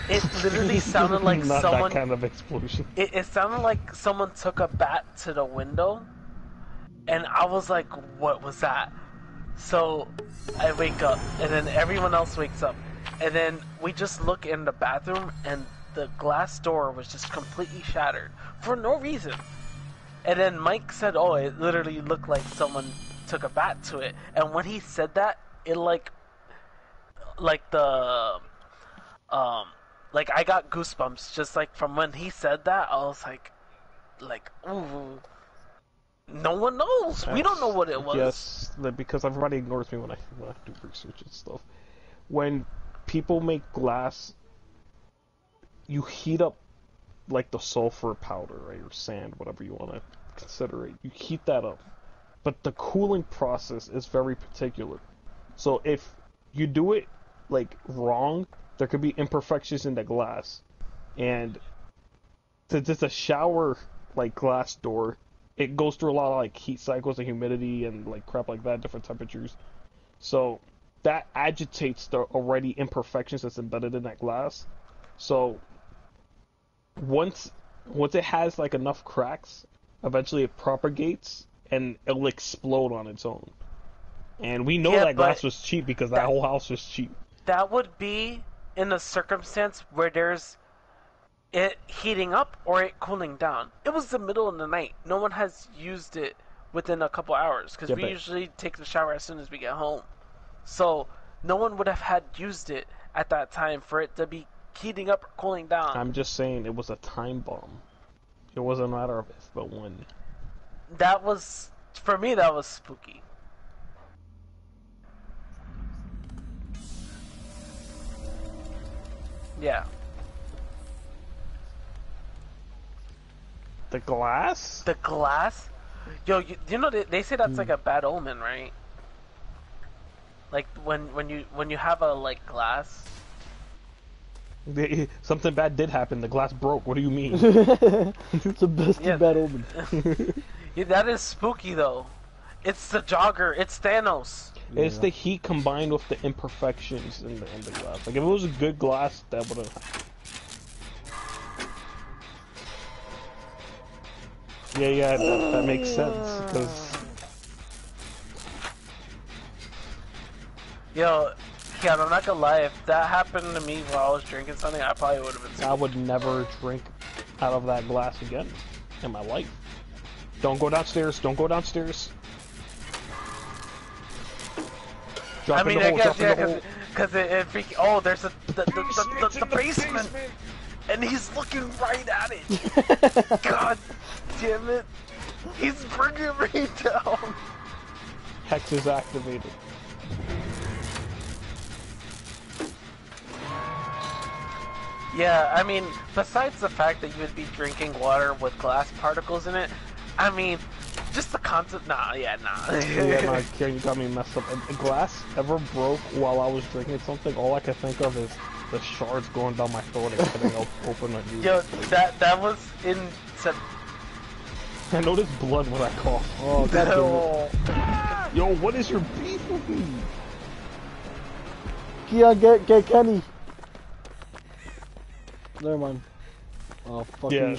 S3: it literally sounded like
S2: Not
S3: someone.
S2: that kind of explosion.
S3: It, it sounded like someone took a bat to the window, and I was like, "What was that?" So I wake up, and then everyone else wakes up, and then we just look in the bathroom, and the glass door was just completely shattered for no reason. And then Mike said, "Oh, it literally looked like someone took a bat to it." And when he said that, it like, like the, um, like I got goosebumps just like from when he said that. I was like, like, ooh. No one knows. We don't know what it was.
S2: Yes, because everybody ignores me when I when I do research and stuff. When people make glass, you heat up like the sulfur powder, right, or sand, whatever you want to consider it. You heat that up, but the cooling process is very particular. So if you do it like wrong, there could be imperfections in the glass, and since it's a shower like glass door, it goes through a lot of like heat cycles and humidity and like crap like that, different temperatures. So that agitates the already imperfections that's embedded in that glass. So once once it has like enough cracks, eventually it propagates and it'll explode on its own. And we know
S3: Yeah,
S2: that glass was cheap because that
S3: that-
S2: whole house was cheap.
S3: That would be in a circumstance where there's it heating up or it cooling down. It was the middle of the night. No one has used it within a couple hours because
S2: Yeah,
S3: we usually take the shower as soon as we get home. So no one would have had used it at that time for it to be heating up or cooling down.
S2: I'm just saying it was a time bomb. It wasn't a matter of if but when.
S3: that was for me. That was spooky. Yeah.
S2: The glass?
S3: The glass? Yo, you, you know they, they say that's like hmm. a bad omen, right? Like when when you when you have a like glass.
S2: They- Something bad did happen. The glass broke. What do you mean?
S1: it's the best
S3: Yeah.
S1: bad omen.
S3: Yeah, that is spooky though. It's the jogger. It's Thanos.
S2: It's the heat combined with the imperfections in the in the glass. Like if it was a good glass, that would have. Yeah, yeah, that, that makes sense. Because
S3: Yo, yeah, I'm not gonna lie. If that happened to me while I was drinking something, I probably would have been.
S2: I would never drink out of that glass again in my life. Don't go downstairs. Don't go downstairs. Drop
S3: I
S2: in
S3: mean,
S2: the
S3: I
S2: hole.
S3: guess yeah, because it, it freak- Oh, there's a the, the, the,
S2: Basement's
S3: the,
S2: in
S3: the basement, and he's looking right at it. God damn it! He's bringing me down.
S2: Hex is activated.
S3: Yeah, I mean, besides the fact that you would be drinking water with glass particles in it, I mean, just the concept. Nah, yeah, nah.
S2: yeah, no, Karen, you got me messed up. A glass ever broke while I was drinking something, all I could think of is the shards going down my throat and cutting open my ears.
S3: Yo, that that was in Sep-
S2: I noticed blood when I cough.
S1: Oh, god damn it.
S3: Oh,
S2: Yo, what is your beef with me?
S1: Keon, get, get Kenny. Never mind. Oh, fuck
S2: Yeah.
S1: you.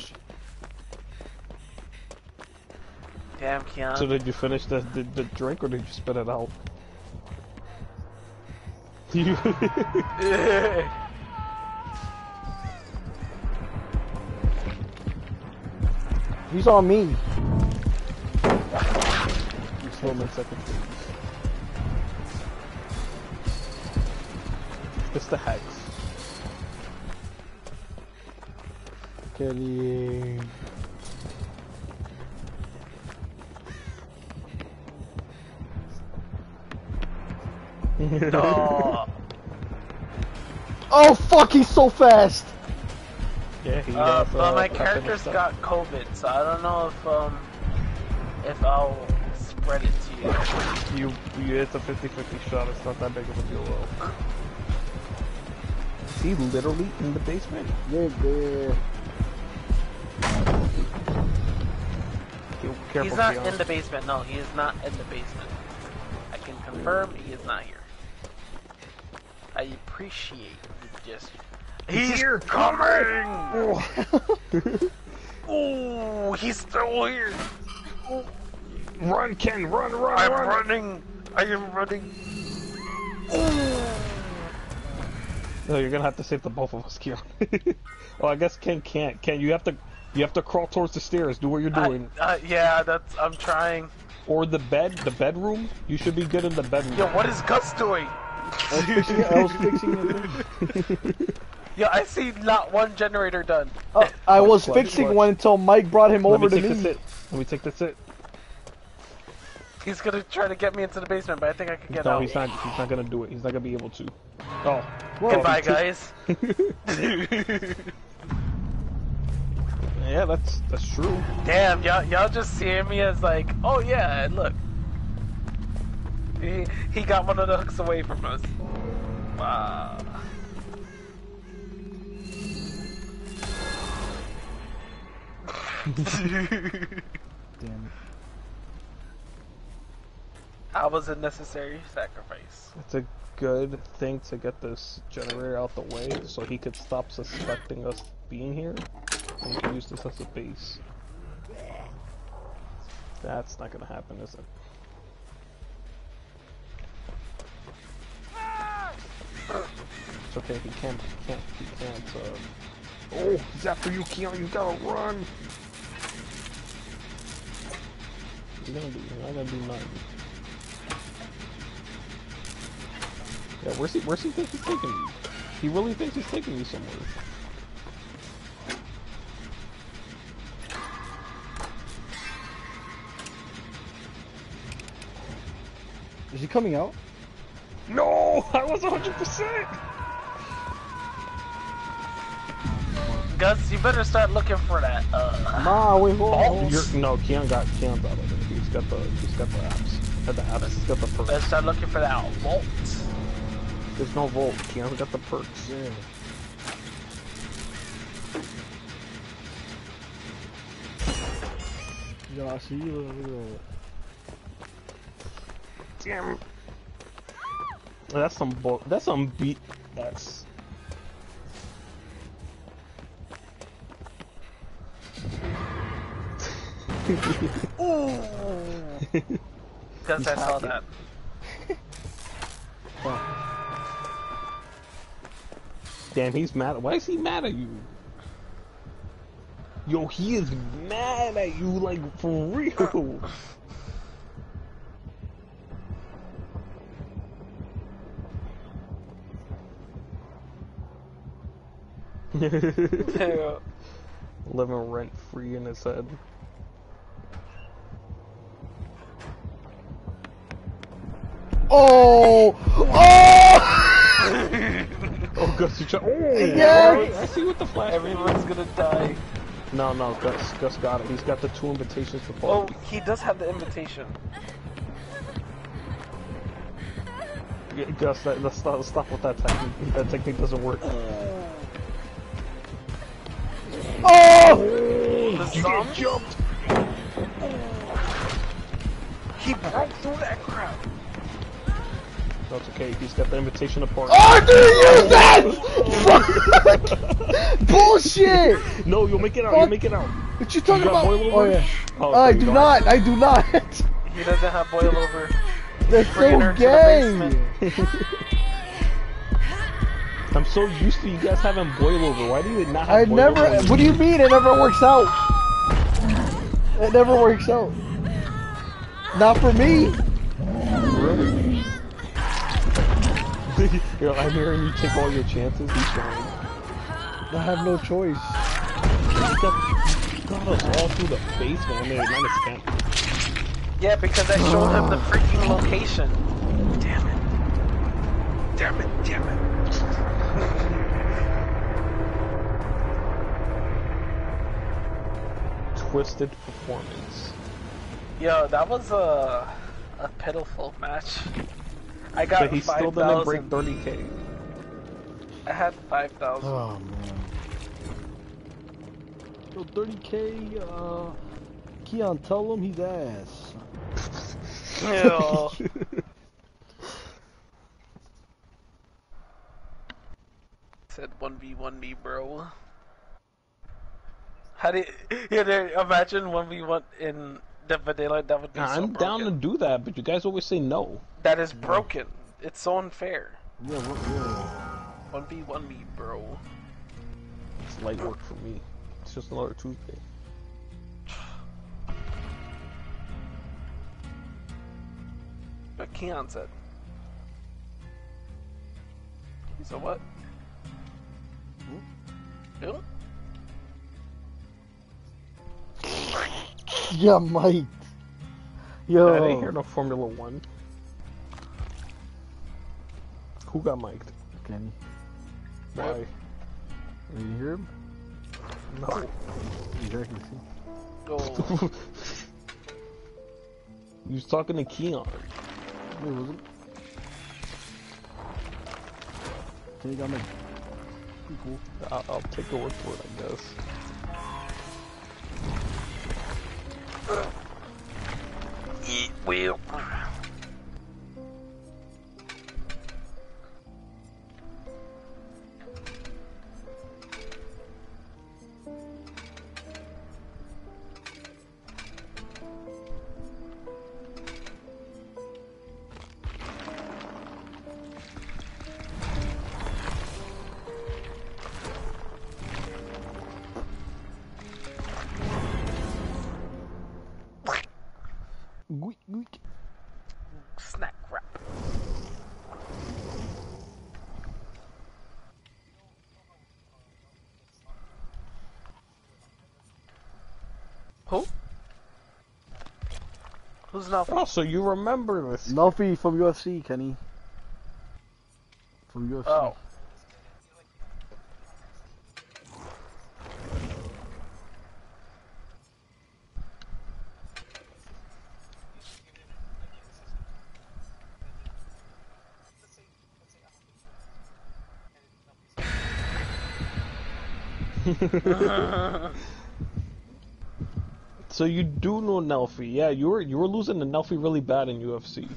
S3: Damn, Keon.
S2: So did you finish the, the, the drink or did you spit it out? You
S1: He's on me.
S2: You stole my second drink. It's the hex.
S1: Kenny.
S3: no.
S1: Oh, fuck, he's so fast.
S2: Yeah, he
S3: Uh,
S2: has,
S3: but my character's got COVID, so I don't know if um if I'll spread it to you.
S2: You, you, it's a 50-50 shot. It's not that big of a deal, though. Is he literally in the basement?
S1: Yeah, yeah.
S2: Careful,
S3: He's not
S2: Keon.
S3: in the basement. No, he is not in the basement. I can confirm he is not here. I appreciate you just. He's
S2: here.
S3: coming! Ooh, he's still here!
S2: Run, Ken, run, run,
S3: I'm
S2: run.
S3: running! I am running!
S2: No, you're gonna have to save the both of us, Keon. well, I guess Ken can't. Ken, you have to, you have to crawl towards the stairs. Do what you're
S3: I-
S2: doing,
S3: uh, yeah, that's. I'm trying.
S2: or the bed, the bedroom. You should be good in the bedroom.
S3: Yo, what is Gus doing?
S1: I was fixing it. I was fixing it.
S3: Yo, I see not one generator done.
S1: Oh, I was
S2: Clutch,
S1: fixing
S2: clutch.
S1: one until Mike brought him
S2: Let
S1: over
S2: me
S1: to
S2: take this
S1: me.
S2: Let me take this it.
S3: He's gonna try to get me into the basement, but I think I can get out.
S2: no, he's not. He's not gonna do it. He's not gonna be able to. Oh,
S1: Whoa.
S3: Goodbye, guys.
S2: yeah, that's that's true.
S3: Damn, y'all, y'all just seeing me as like, oh yeah, and look. He, he got one of the hooks away from us. Wow. Ah.
S1: Damn it.
S3: I was a necessary sacrifice.
S2: It's a good thing to get this generator out the way so he could stop suspecting us being here and we can use this as a base. That's not gonna happen, is it? It's okay, he can't, he can't, he can't, uh... Oh, he's after you, Keon, you gotta run! He's gonna do, he's not gonna do nothing. Yeah, where's he, where's he think he's taking me? He really thinks he's taking me somewhere.
S1: Is he coming out?
S2: No! I was 100%!
S3: Gus, you better start looking for that. Uh,
S1: Nah, wait, hold on. hold on.
S2: You're, no, Keon got, Keon's out of it. He's got the, he's got the apps. Got the apps, he's got the perks.
S3: better
S2: perks.
S3: start looking for that vault.
S2: There's no volt, Keon's got the perks.
S1: Yeah. Yo, I see you. Look at.
S2: Damn. Oh, that's some bull, that's some beat, that's...
S3: Ooh. Gus, I saw that.
S2: Damn, he's mad. Why is he mad at you? Yo, he is mad at you, like, for real.
S3: Yeah.
S2: Living rent free in his head.
S1: Oh! Oh!
S2: Oh, Gus, you try. Oh,
S1: Yeah.
S2: alright, I see what the flash.
S3: Everyone's gonna die.
S2: No, no, Gus, Gus got it. He's got the two invitations for
S3: Oh, he does have the invitation.
S2: Yeah, Gus, that, let's stop, stop with that technique. That technique doesn't work.
S1: Oh!
S3: The
S2: You
S3: zombie,
S2: get jumped.
S3: he broke through that crowd.
S2: That's it's okay. He's got the invitation to party.
S1: Oh, dude, use that! Fuck! Bullshit!
S2: No, you'll make it out.
S1: Fuck.
S2: You'll make it out.
S1: What you talking
S2: You
S1: about?
S2: boil
S1: Oh yeah.
S2: Oh,
S1: I do not. I do not.
S3: He doesn't have boil over.
S1: That's
S3: Bringing
S1: so
S3: her the
S1: gay.
S3: basement.
S2: I'm so used to you guys having boil over. Why do you not have
S1: I
S2: boil
S1: never.
S2: over?
S1: What do you mean? It never works out. It never works out. Not for me.
S2: Really? Yo, I'm hearing you take all your chances. He's trying.
S1: I have no choice.
S2: You got, us all through the basement. I mean, minus 10.
S3: Yeah, because I showed him the freaking location. Damn it. Damn it, damn it.
S2: Twisted performance.
S3: Yo, that was a a pitiful match. I got
S2: But he still didn't break 30k.
S3: I had 5,000.
S1: Oh man. Yo, 30k. Uh, Keon, tell him he's ass.
S3: Ew. Said 1v1 me, bro. How do you, yeah, there, imagine when we went in Dead by Daylight? That would be so
S2: I'm down to do that, but you guys always say no.
S3: That is broken. It's so unfair.
S1: Yeah, what, yeah.
S3: 1v1 me, bro.
S2: It's light work for me. It's just another Tuesday.
S3: But Keon said. He said what? Hmm? Yeah?
S1: Yeah, Mike. Yo.
S2: I didn't hear no Formula One. Who got mic'd?
S1: Kenny.
S2: Why?
S1: Did you hear him?
S2: No.
S1: Exactly. See?
S3: Oh,
S2: you was talking to Keon.
S1: Wait, was it? Kenny got my. Pretty cool.
S2: I'll, I'll take your word for it, I guess.
S3: 你 will。Who's not?
S2: Oh, so you remember this?
S1: Nuffy from UFC, Kenny. From UFC.
S3: Oh.
S2: So you do know Nelfi? Yeah, you were you were losing to Nelfi really bad in UFC.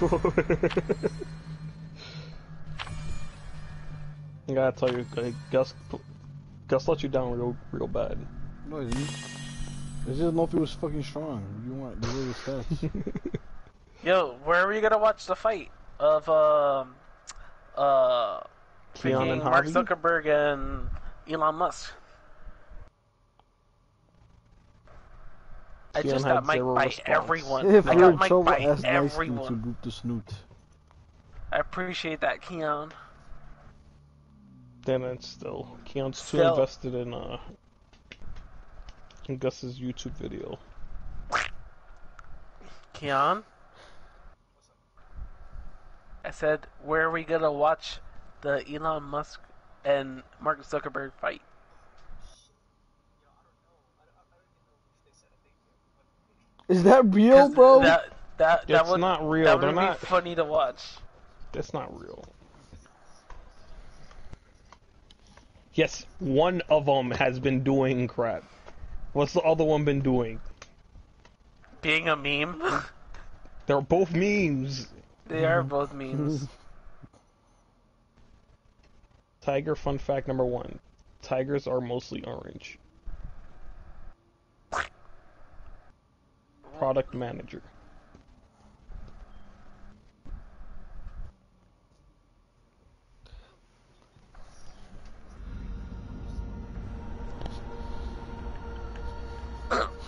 S2: I gotta tell you, like, Gus, Gus let you down real, real bad.
S1: No, it didn't. It's just Nuffy was fucking strong. You want the way his stats.
S3: Yo, where are we gonna watch the fight of um uh
S2: Keon and
S3: Mark
S2: Javi?
S3: Zuckerberg and Elon Musk? I just got mic'd by
S2: response.
S3: everyone.
S1: if
S3: I got
S1: in
S3: mic'd by
S1: ask nicely to
S3: everyone.
S1: group the snoot.
S3: I appreciate that, Keon.
S2: Then it's still Keon's too
S3: Still.
S2: invested in uh in Gus's YouTube video.
S3: Keon? I said, where are we gonna watch the Elon Musk and Mark Zuckerberg fight?
S1: Is that real, bro?
S3: That that that
S2: It's
S3: would
S2: not real.
S3: That
S2: They're
S3: would
S2: not.
S3: be funny to watch.
S2: That's not real. Yes, one of them has been doing crap. What's the other one been doing?
S3: Being a meme,
S2: They're both memes.
S3: they are both memes.
S2: Tiger fun fact number one. Tigers are mostly orange. Product manager.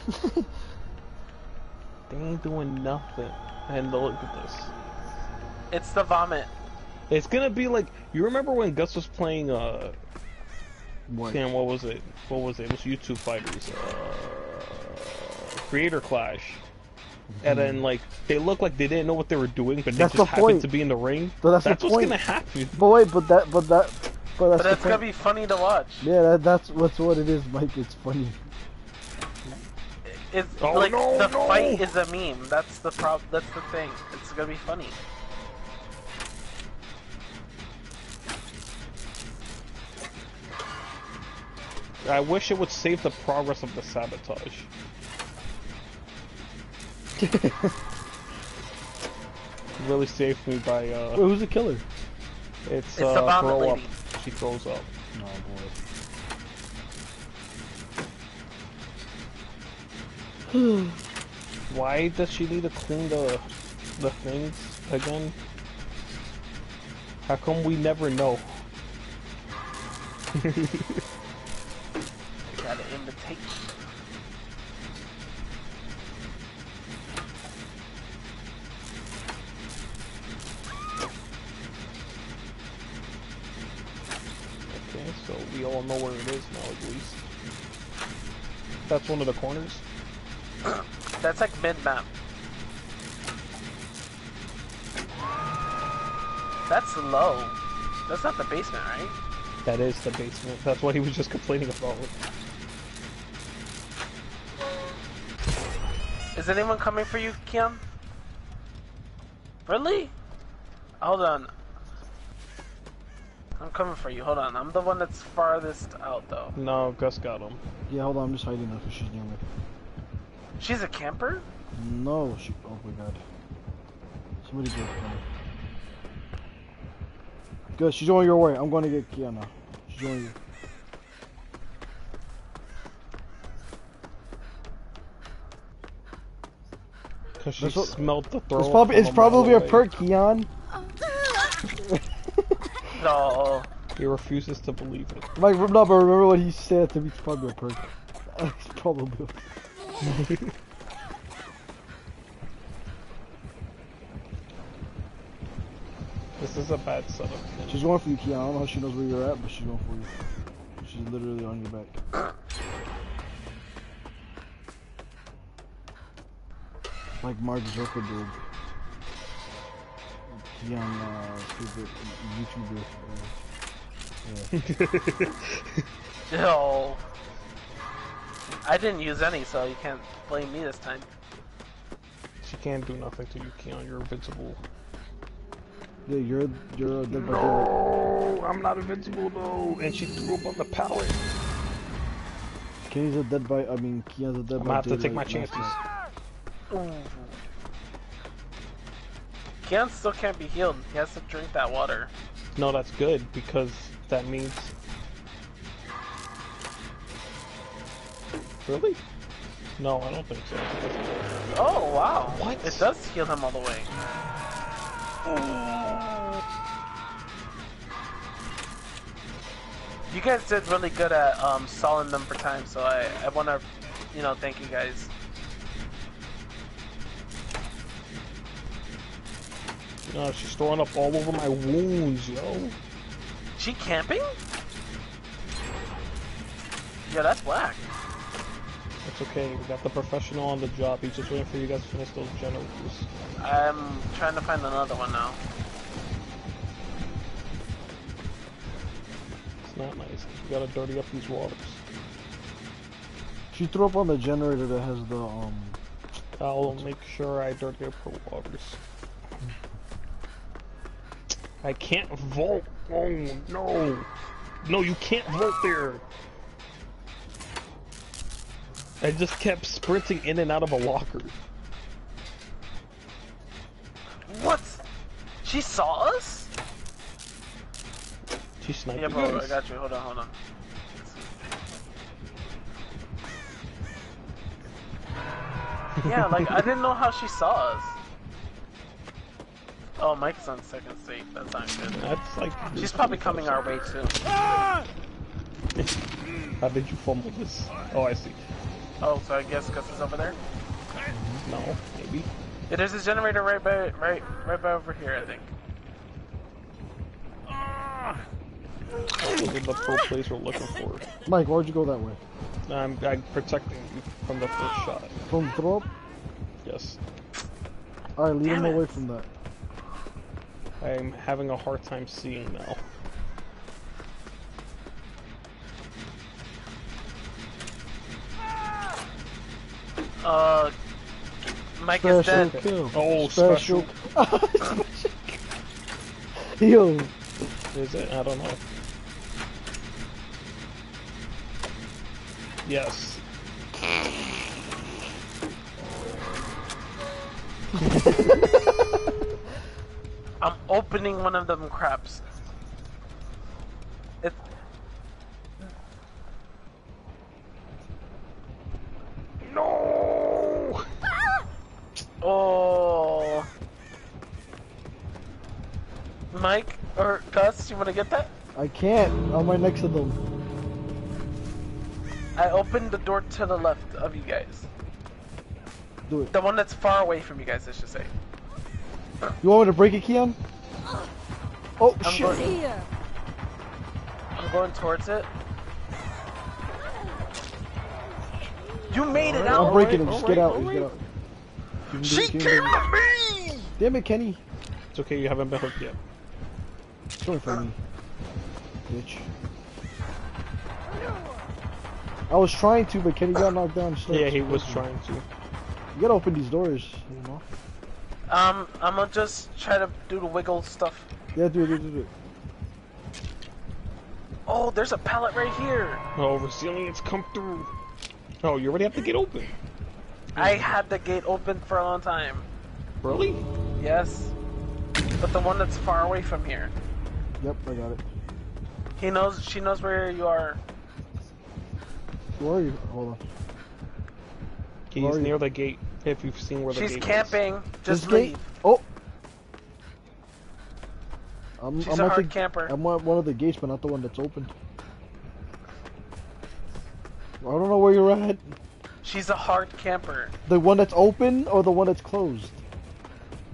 S2: they ain't doing nothing. And look at this.
S3: It's the vomit.
S2: It's gonna be like you remember when Gus was playing uh
S1: What?
S2: damn what was it? What was it? It was YouTube fighters. Uh Creator Clash. And then hmm. like they look like they didn't know what they were doing, but they
S1: That's
S2: just
S1: the
S2: happened
S1: point.
S2: to be in the ring.
S1: So that's the
S2: what's
S1: point.
S2: gonna happen.
S1: But wait, but that, but that, but that's
S3: But
S1: the
S3: it's gonna be funny to watch.
S1: Yeah, that, that's what's what it is, Mike. It's funny.
S3: It's
S2: Oh,
S3: like
S2: no,
S3: the
S2: no.
S3: fight is a meme. That's the prob. That's the thing. It's gonna be funny.
S2: I wish it would save the progress of the sabotage. really saved me by
S1: Wait,
S2: uh
S1: who's the killer?
S2: it's,
S3: It's the
S2: uh
S3: vomit
S2: throw
S3: lady.
S2: up. She throws up.
S1: No boy.
S2: Why does she need to clean the the things again? How come we never know?
S3: Gotta imitate.
S2: Okay, so we all know where it is now at least. One of the corners.
S3: That's like mid map. That's low. That's not the basement, right?
S2: That is the basement. That's what he was just complaining about.
S3: Is anyone coming for you, Kim? Really? Hold on. I'm coming for you. Hold on. I'm the one that's farthest out, though.
S2: No, Gus got him.
S1: Yeah, hold on, I'm just hiding now because she's near me.
S3: She's a camper?
S1: No, she. Oh my god. Somebody get her. Good, she's going your way. I'm going to get Kiana. She's going you.
S2: Cause she
S1: That's what-
S2: smelled the throw.
S1: It's probably it's probably a perk, Keon.
S3: No.
S2: He refuses to believe it.
S1: Like, no, but remember what he said to me? A perk. it's probably.
S2: This is a bad setup.
S1: She's going for you, Keon. I don't know how she knows where you're at, but she's going for you. She's literally on your back. Like Mark Zuckerberg. Keon, uh, stupid YouTuber. Uh, yeah.
S3: No. I didn't use any, so you can't blame me this time.
S2: She can't do nothing to you, Keon. You're invincible.
S1: Yeah, you're you're a dead by.
S2: No, I'm not invincible though. And she threw up on the pallet.
S1: Kenny's a dead by. I mean, Keon's a dead
S2: I'm
S1: by
S2: gonna have to take my
S1: daylight
S2: chances.
S3: Ooh. Still can't be healed. He has to drink that water.
S2: No, that's good because that means. Really? No, I don't think so.
S3: Oh, wow.
S2: What?
S3: It does heal him all the way. You guys did really good at um, solving them for time, so I, I want to, you know, thank you guys.
S2: No, she's throwing up all over my wounds, yo.
S3: She camping? Yeah, that's whack.
S2: It's okay. We got the professional on the job. He's just waiting for you guys to finish those generators.
S3: I'm trying to find another one now.
S2: It's not nice. We gotta dirty up these waters.
S1: She threw up on the generator that has the um.
S2: I'll make sure I dirty up her waters. I can't vault. Oh no. No, you can't vault there. I just kept sprinting in and out of a locker.
S3: What? She saw us?
S2: She sniped
S3: Yeah, bro, I got you. Hold on, hold on. yeah, like I didn't know how she saw us. Oh, Mike's on second seat. That's not good.
S2: That's like.
S3: She's probably coming our way too. Ah!
S2: How did you fumble this? Oh, I see.
S3: Oh, so I guess Gus is over there. Mm-hmm.
S2: No, maybe.
S3: Yeah, there's a generator right by, right, right by over here. I think.
S2: Those are the pro place we're looking for.
S1: Mike, why'd you go that way?
S2: I'm, I'm protecting you from the first shot.
S1: From drop?
S2: Yes.
S1: Alright, lead
S3: Damn
S1: him away
S3: it.
S1: from that.
S2: I'm having a hard time seeing now.
S3: Uh, Mike is
S1: Special
S3: dead.
S1: kill.
S2: Oh,
S1: special. Yo,
S2: Is it? I don't know. Yes.
S3: I'm opening one of them craps. It.
S2: No!
S3: Oh. Mike or Gus, you want to get that?
S1: I can't. I'm right next to them.
S3: I opened the door to the left of you guys.
S1: Do it.
S3: The one that's far away from you guys, I should say.
S1: You want me to break it, Keon? Oh
S3: I'm
S1: shit!
S3: going-
S5: Here.
S3: I'm going towards it. You made it out.
S1: I'm breaking it.
S2: alright,
S1: Just get out.
S2: alright,
S1: Just get out. You can do
S4: She
S1: it, you
S4: came
S1: do
S4: me!
S1: Damn it, Kenny.
S2: It's okay, you haven't been hooked yet.
S1: Going for me, bitch. I was trying to, but Kenny got knocked down.
S2: Yeah, he was trying to.
S1: You gotta open these doors, you know.
S3: Um, I'm gonna just try to do the wiggle stuff.
S1: Yeah, do it, do it, do it.
S3: Oh, there's a pallet right here.
S2: Oh, resilience come through. Oh, you already have the gate open.
S3: I had the gate open for a long time.
S2: Really?
S3: Yes. But the one that's far away from here.
S1: Yep, I got it.
S3: He knows, she knows where you are.
S1: Where are you? Hold on.
S2: He's
S1: Where you?
S2: near the gate. If you've seen where the
S3: She's
S2: gate
S3: camping.
S1: This
S3: Just
S1: gate?
S3: leave.
S1: Oh. I'm,
S3: She's
S1: I'm
S3: a hard
S1: the,
S3: camper.
S1: I'm at one of the gates, but not the one that's open. I don't know where you're at.
S3: She's a hard camper.
S1: The one that's open or the one that's closed?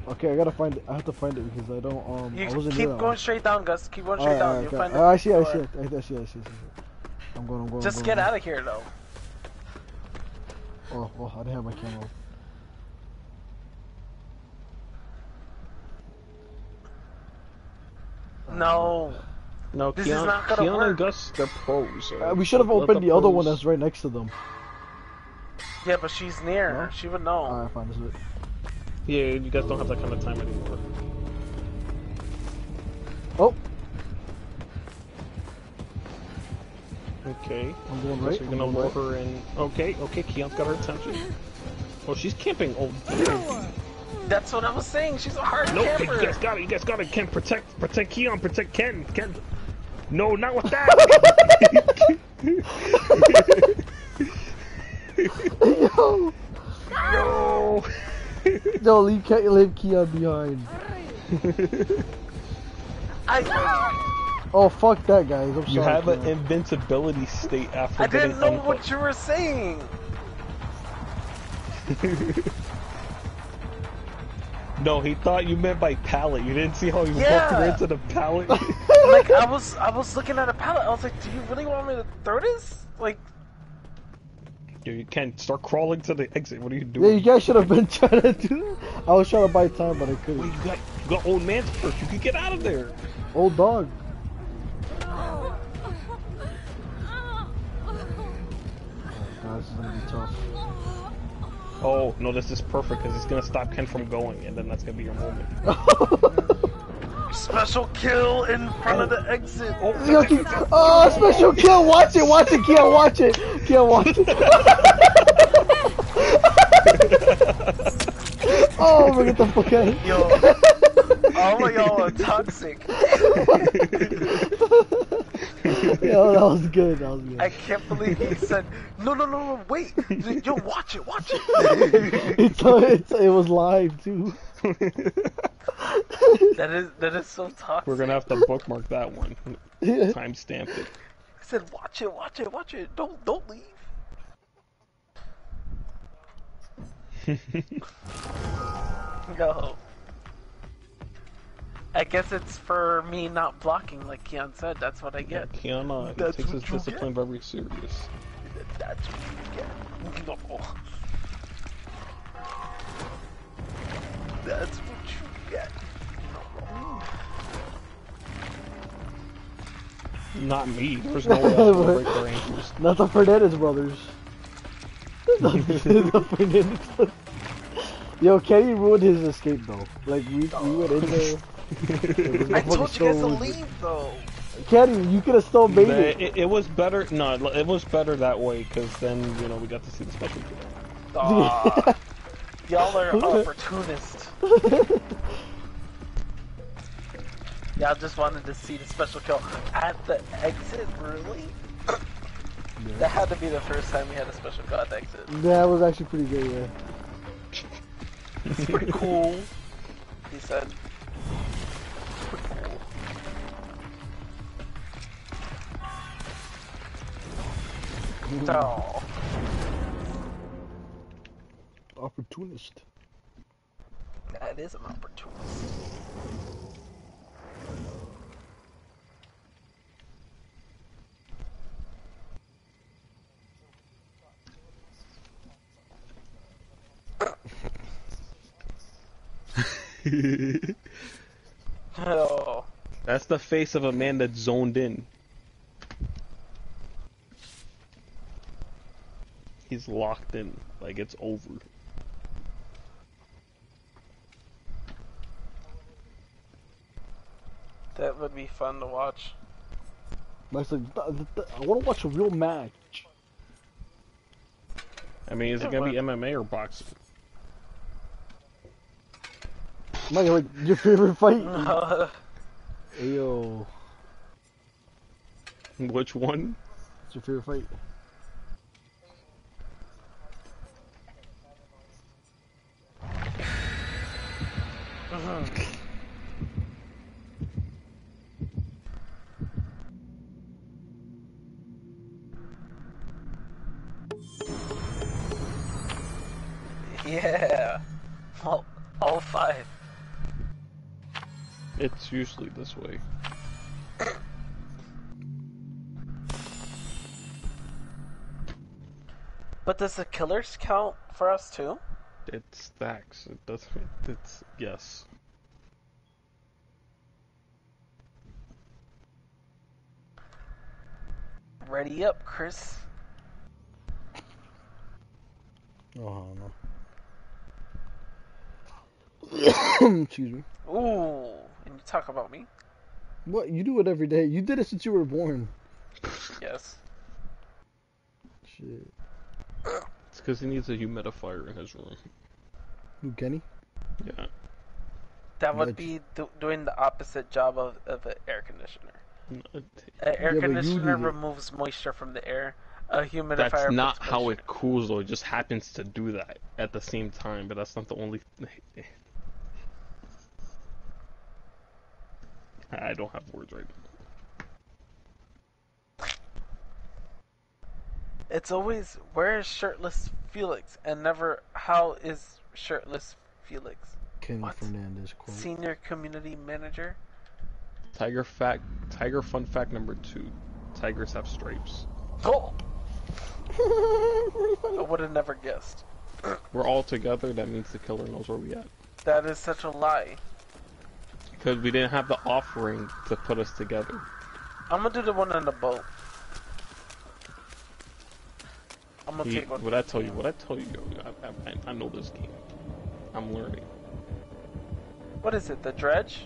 S1: Okay, I gotta find it. I have to find it because I don't. Um,
S3: You
S1: I wasn't
S3: keep going
S1: one.
S3: straight down, Gus. Keep going ah, straight
S1: Alright,
S3: down.
S1: alright,
S3: You'll
S1: okay.
S3: find
S1: Oh, I see, I see. I see, I see, I see. I'm going, I'm going.
S3: Just
S1: I'm
S3: get
S1: going.
S3: out of here, though.
S1: Oh, well, I didn't have my camera.
S3: No.
S2: No,
S3: This is
S2: Keon,
S3: not gonna
S2: Keon
S3: work.
S2: and Gus, they're pros. so
S1: Uh, we should have
S2: let
S1: opened the, other one that's right next to them.
S3: Yeah, but she's near.
S1: No?
S3: She would know.
S1: Alright, fine, this is it.
S2: Yeah, you guys don't have that kind of time anymore.
S1: Oh,
S2: Okay.
S1: I'm going
S2: So
S1: right.
S2: you're gonna
S1: going
S2: lure
S1: right.
S2: her in. Okay, okay, Keon's got her attention. Oh, she's camping. Oh,
S3: That's what I was saying. She's a hard
S2: no, you guys got it. You guys got it. Ken, protect, protect Keon, protect Ken. Ken. No, not with that.
S1: Yo,
S2: no.
S1: no, leave, Ke- leave Keon behind.
S3: I,
S1: Oh, fuck that, guys. I'm sorry.
S2: You have an invincibility state after
S3: I didn't know
S2: unplugged.
S3: what you were saying.
S2: No, he thought you meant by pallet. You didn't see how he
S3: Yeah.
S2: walked right to the pallet.
S3: like I was, I was looking at a pallet. I was like, "Do you really want me to throw this?" Like,
S2: Dude, you can't start crawling to the exit. What are you
S1: Yeah,
S2: doing?
S1: you guys should have been trying to do that. I was trying to buy time, but I couldn't.
S2: you got you got old man's purse. You can get out of there.
S1: Old dog. Oh, this is gonna be tough.
S2: Oh no, this is perfect because it's gonna stop Ken from going, and then that's gonna be your moment.
S3: special kill in front of the oh. exit.
S2: Oh,
S1: Yo, Ke- oh, special kill! Watch it, watch it, Kill, watch it, Kill, watch it. oh, we're get the fuck out of here.
S3: Yo, all of y'all are toxic.
S1: Yo, that was good. That was good.
S3: I can't believe he said, "No, no, no, no, wait, yo, watch it, watch it."
S1: it's, it's, it was live too.
S3: that is that is so toxic.
S2: We're gonna have to bookmark that one.
S1: Yeah.
S2: Timestamp it.
S3: I said, "Watch it, watch it, watch it. Don't don't leave." No. I guess it's for me not blocking, like Keon said. That's what I get.
S2: Keon uh, he
S3: That's
S2: takes his
S3: you
S2: discipline very serious.
S3: That's what you get. No. That's what you get. No.
S2: Not me. There's no way I can break their ankles.
S1: Not the Fernandez brothers. Not the Fernandez brothers. Yo, Kenny ruined his escape though. Like we, we went in there.
S3: I told you guys to leave, though.
S1: Kenny, you could have still made it.
S2: it, it was better. No, it was better that way because then you know we got to see the special. kill.
S3: Y'all are opportunists. Y'all just wanted to see the special kill at the exit, really? That had to be the first time we had a special kill at the exit.
S1: That was actually pretty good, yeah.
S3: It's pretty cool, he said. Pretty. So,
S1: Opportunist.
S3: that is an opportunist. Oh,
S2: That's the face of a man that's zoned in. He's locked in, like it's over.
S3: that would be fun to watch.
S1: Mike's like, "Th- th- th- I want to watch a real match.
S2: I mean, is it gonna be MMA or boxing?
S1: Mike, like, your favorite fight?
S3: Uh,
S1: Ayo,
S2: Which one?
S1: what's your favorite fight?
S2: Usually this way.
S3: But does the killers count for us too?
S2: It stacks. It doesn't. It's yes.
S3: Ready up, Chris.
S1: Oh, no. Excuse me.
S3: Ooh, and you talk about me?
S1: What? You do it every day. You did it since you were born.
S3: Yes.
S1: Shit.
S2: It's because he needs a humidifier in his room.
S1: Who, Kenny?
S2: Yeah.
S3: That would
S1: But-
S3: be do- doing the opposite job of, of an air conditioner. An air
S1: but you
S3: conditioner removes moisture from the air. A humidifier.
S2: That's not how it cools though. It just happens to do that at the same time, but that's not the only. I don't have words right now.
S3: It's always where is shirtless Felix, and never how is shirtless Felix.
S1: Kenny
S3: What?
S1: Fernandez quote.
S3: Senior community manager.
S2: Tiger fact. Tiger fun fact number two. Tigers have stripes.
S3: Oh, I would have never guessed.
S2: We're all together. That means the killer knows where we at.
S3: That is such a lie.
S2: Because we didn't have the offering to put us together.
S3: I'm gonna do the one on the boat. I'm gonna
S2: He,
S3: take one.
S2: what I tell you, what I tell you, I, I, I know this game. I'm learning.
S3: What is it? The dredge?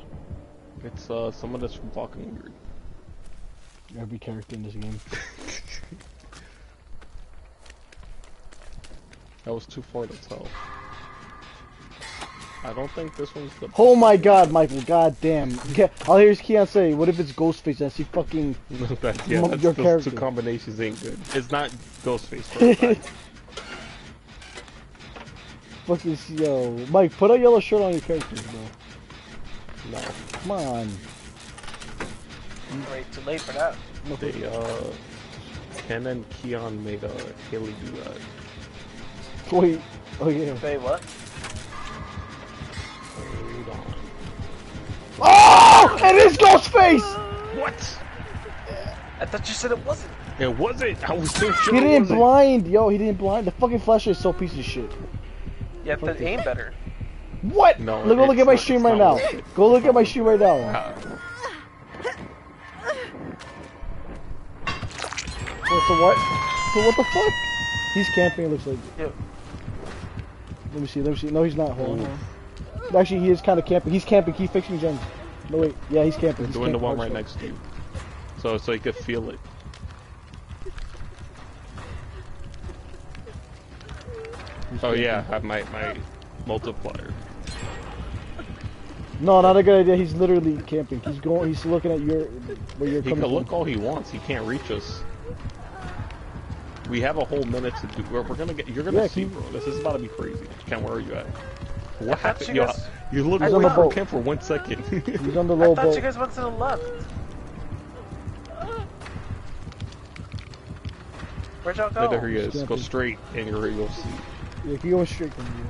S2: It's uh someone that's walking weird.
S1: Every character in this game.
S2: That was too far to tell. I don't think this one's the.
S1: Oh my god, Michael, god damn. Yeah, all I hear is Keon say, what if it's Ghostface and she fucking...
S2: that, yeah, that's,
S1: your
S2: those
S1: character.
S2: two combinations ain't good. It's not Ghostface. For a fact.
S1: fucking, yo. Mike, put a yellow shirt on your characters, bro.
S2: no,
S1: Come on.
S3: Wait, too late for that.
S2: they uh, Ken and Keon made uh Haley do that.
S1: Wait. Oh, yeah.
S3: Wait, what?
S1: It is Ghostface!
S2: What?
S3: I thought you said it wasn't.
S2: It wasn't. I was so sure.
S1: He didn't blind, yo. He didn't blind. The fucking flashlight is so piece of shit.
S3: You have to aim better.
S1: What?
S2: No,
S1: look, go look at my stream right now. Go look at my stream right now. What the what? So what the fuck? He's camping. It looks like.
S3: Yep.
S1: Let me see. Let me see. No, he's not. Hold on. Mm-hmm. Actually, he is kind of camping. He's camping. Keep fixing gens. No wait. Yeah, he's camping. He's
S2: doing the
S1: camping
S2: one right next to you, so so you could feel it. Oh yeah, I have my my multiplier.
S1: No, not a good idea. He's literally camping. He's going. He's looking at your where you're
S2: He
S1: coming
S2: can look
S1: from.
S2: all he wants. He can't reach us. We have a whole minute to do. We're, we're gonna get. You're gonna
S1: Yeah,
S2: see,
S1: keep-
S2: bro. This is about to be crazy. Ken, where are you at? What happened? Yo,
S3: guys-
S2: you look
S1: He's
S2: away
S1: on the
S2: from
S1: boat.
S2: Ken for one second.
S1: He's on the
S3: I
S1: low
S3: thought
S1: boat.
S3: you guys went to the left. Where'd y'all go?
S2: Yeah, there he is. Go straight, and you're you'll see.
S1: Yeah, keep going straight from you.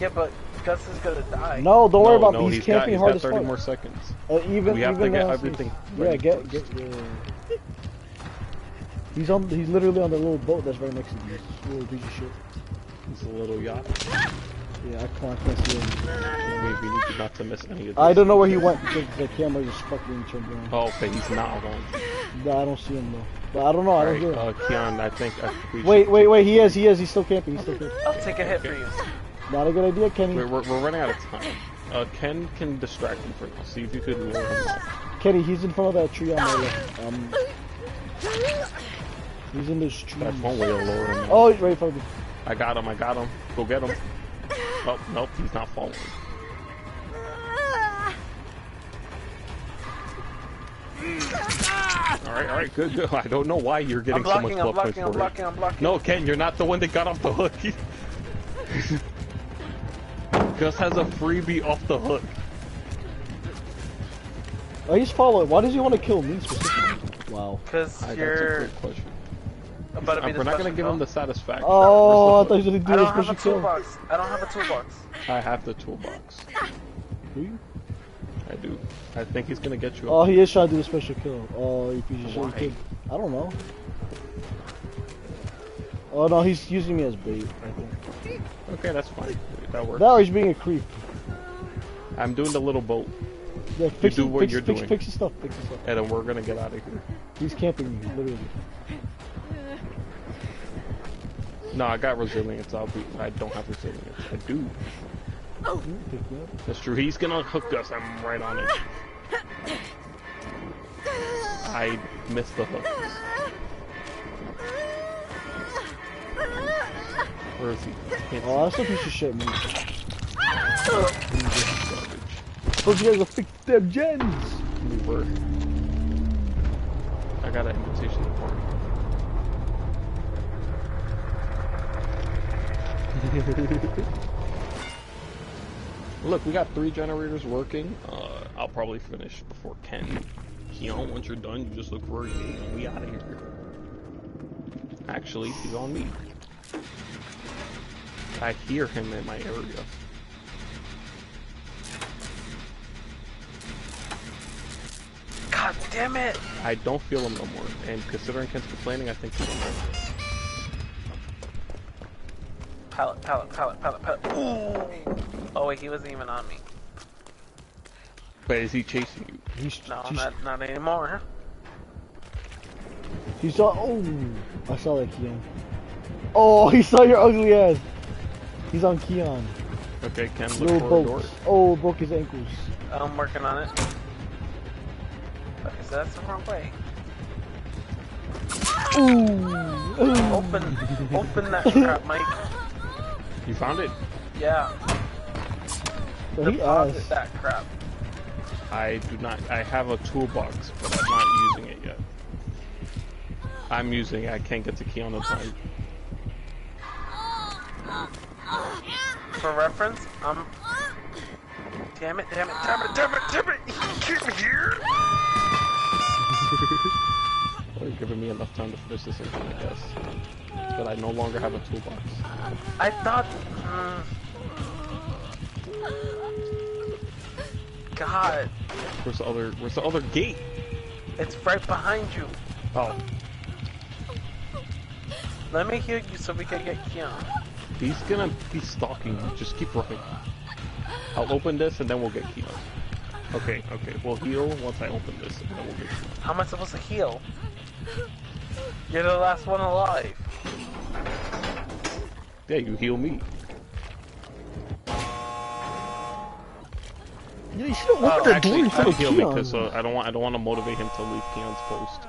S3: Yeah, but Gus is gonna die.
S1: No, don't worry
S2: no,
S1: about
S2: no,
S1: He's,
S2: he's got,
S1: camping
S2: he's
S1: hard
S2: got
S1: as
S2: 30
S1: fuck.
S2: more seconds.
S1: Uh, even
S2: We have to
S1: even
S2: get
S1: uh,
S2: everything
S1: Yeah, get get. Yeah. He's on. He's literally on the little boat that's right next to you. It's a little piece of shit.
S2: It's a little yacht.
S1: Yeah, I can't, I can't see him.
S2: We, we need you not to miss any of this.
S1: I don't know where he went because the camera just fucking turned around.
S2: Oh, okay, he's not alone.
S1: No, I don't see him though. But I don't know. I don't
S2: Alright,
S1: hear him.
S2: uh, Keon, I think I we
S1: Wait, wait, wait. He is. He is. He's still camping. He's still camping.
S3: I'll take a hit for you.
S1: Not a good idea, Kenny.
S2: We're, we're, we're running out of time. Uh, Ken can distract him for now. See if you could lure him off.
S1: Kenny, he's in front of that tree on my left. Um, He's in this tree.
S2: That's one way to lower him.
S1: Oh, he's right in front of me.
S2: I got him. I got him. Go get him. Oh, nope. He's not falling. All right, all right, good, good. I don't know why you're
S3: I'm
S2: getting so much
S3: blocking, I'm
S2: blood points
S3: blocking, I'm
S2: for it.
S3: blocking, I'm blocking.
S2: No, Ken, you're not the one that got off the hook. Gus has a freebie off the hook.
S1: Oh, he's following. Why does he want to kill me specifically? Wow.
S3: Because
S2: I- that's a
S3: you're
S2: good question.
S3: About to be
S2: Uh, We're not gonna give him the satisfaction.
S1: Oh, I
S2: Where's
S1: thought he was gonna
S3: I
S1: do a
S3: don't have a
S1: special kill.
S3: toolbox. I don't have a toolbox.
S2: the? I have the toolbox.
S1: Do you?
S2: I do. I think he's gonna get you.
S1: Oh, he is trying to do a special kill. Oh, you piece of shit.
S2: Why?
S1: he kid. I don't know. Oh no, he's using me as bait. I think.
S2: Okay, that's fine. That works.
S1: That or he's being a creep.
S2: I'm doing the little boat,
S1: Yeah, fix
S2: do
S1: it,
S2: what
S1: fix,
S2: you're
S1: fix,
S2: doing.
S1: Fix his stuff. Fix his stuff.
S2: and then we're gonna get out of here.
S1: He's camping me, literally.
S2: No, I got resilience. I'll be. I don't have resilience. I do.
S1: Up.
S2: That's true. He's gonna hook us. I'm right on it. I missed the hook. Where is he?
S1: Oh, that's a piece of shit, man.
S2: see. He's just garbage.
S1: Those guys will fix them gens.
S2: We were. I got an invitation to party. Look, we got three generators working. Uh, I'll probably finish before Ken. Keon, once you're done, you just look for a gate and we out of here. Actually, he's on me. I hear him in my area.
S3: God damn it!
S2: I don't feel him no more. And considering Ken's complaining, I think he's alright.
S3: Pallet, pallet, pallet, pallet, pallet. Ooh! Oh wait, he wasn't even on me.
S2: But is he chasing you?
S1: He's,
S3: No,
S1: he's,
S3: not, not anymore.
S1: he saw. Oh, I saw that Keon. Oh, he saw your ugly ass. He's on Keon.
S2: Okay, Ken, look
S1: Little
S2: for a door.
S1: boats. Oh, broke his ankles.
S3: I'm working on it. Okay, so that's the wrong way.
S1: Ooh. Ooh.
S3: Open, open that crap, Mike.
S2: You found it?
S3: Yeah,
S1: But he
S3: deposit
S1: asked.
S3: that crap.
S2: I do not. I have a toolbox, but I'm not using it yet. I'm using it. I can't get to Keon in time.
S3: For reference, I'm. Damn it! Damn it! Damn it! Damn it! Damn it! Keep me here.
S2: Well, you're giving me enough time to finish this thing, I guess. But I no longer have a toolbox.
S3: I thought. Mm, God,
S2: Where's the other? Where's the other gate?
S3: it's right behind you.
S2: Oh,
S3: Let me heal you so we can get Keon.
S2: he's gonna be stalking you. Just keep running. I'll open this and then we'll get Keon. Okay, okay. We'll heal once I open this and then we'll get Keon.
S3: How am I supposed to heal? You're the last one alive.
S2: Yeah, you heal me.
S1: Yeah, you should have
S3: Oh,
S1: opened the door
S2: Actually,
S1: in front of
S2: heal me because uh, I don't want. I don't want to motivate him to leave Keon's post.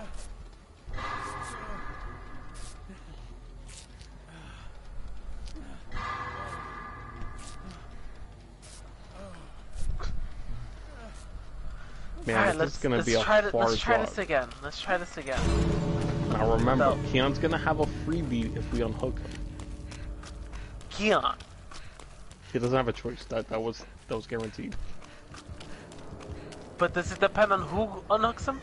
S2: Man,
S3: Alright,
S2: this
S3: let's,
S2: is gonna
S3: let's
S2: be a
S3: try to,
S2: far
S3: let's try
S2: jog.
S3: this again. Let's try this again.
S2: Now remember,
S3: No.
S2: Keon's gonna have a freebie if we unhook him.
S3: Keon.
S2: He doesn't have a choice. That that was that was guaranteed.
S3: But does it depend on who unhooks him?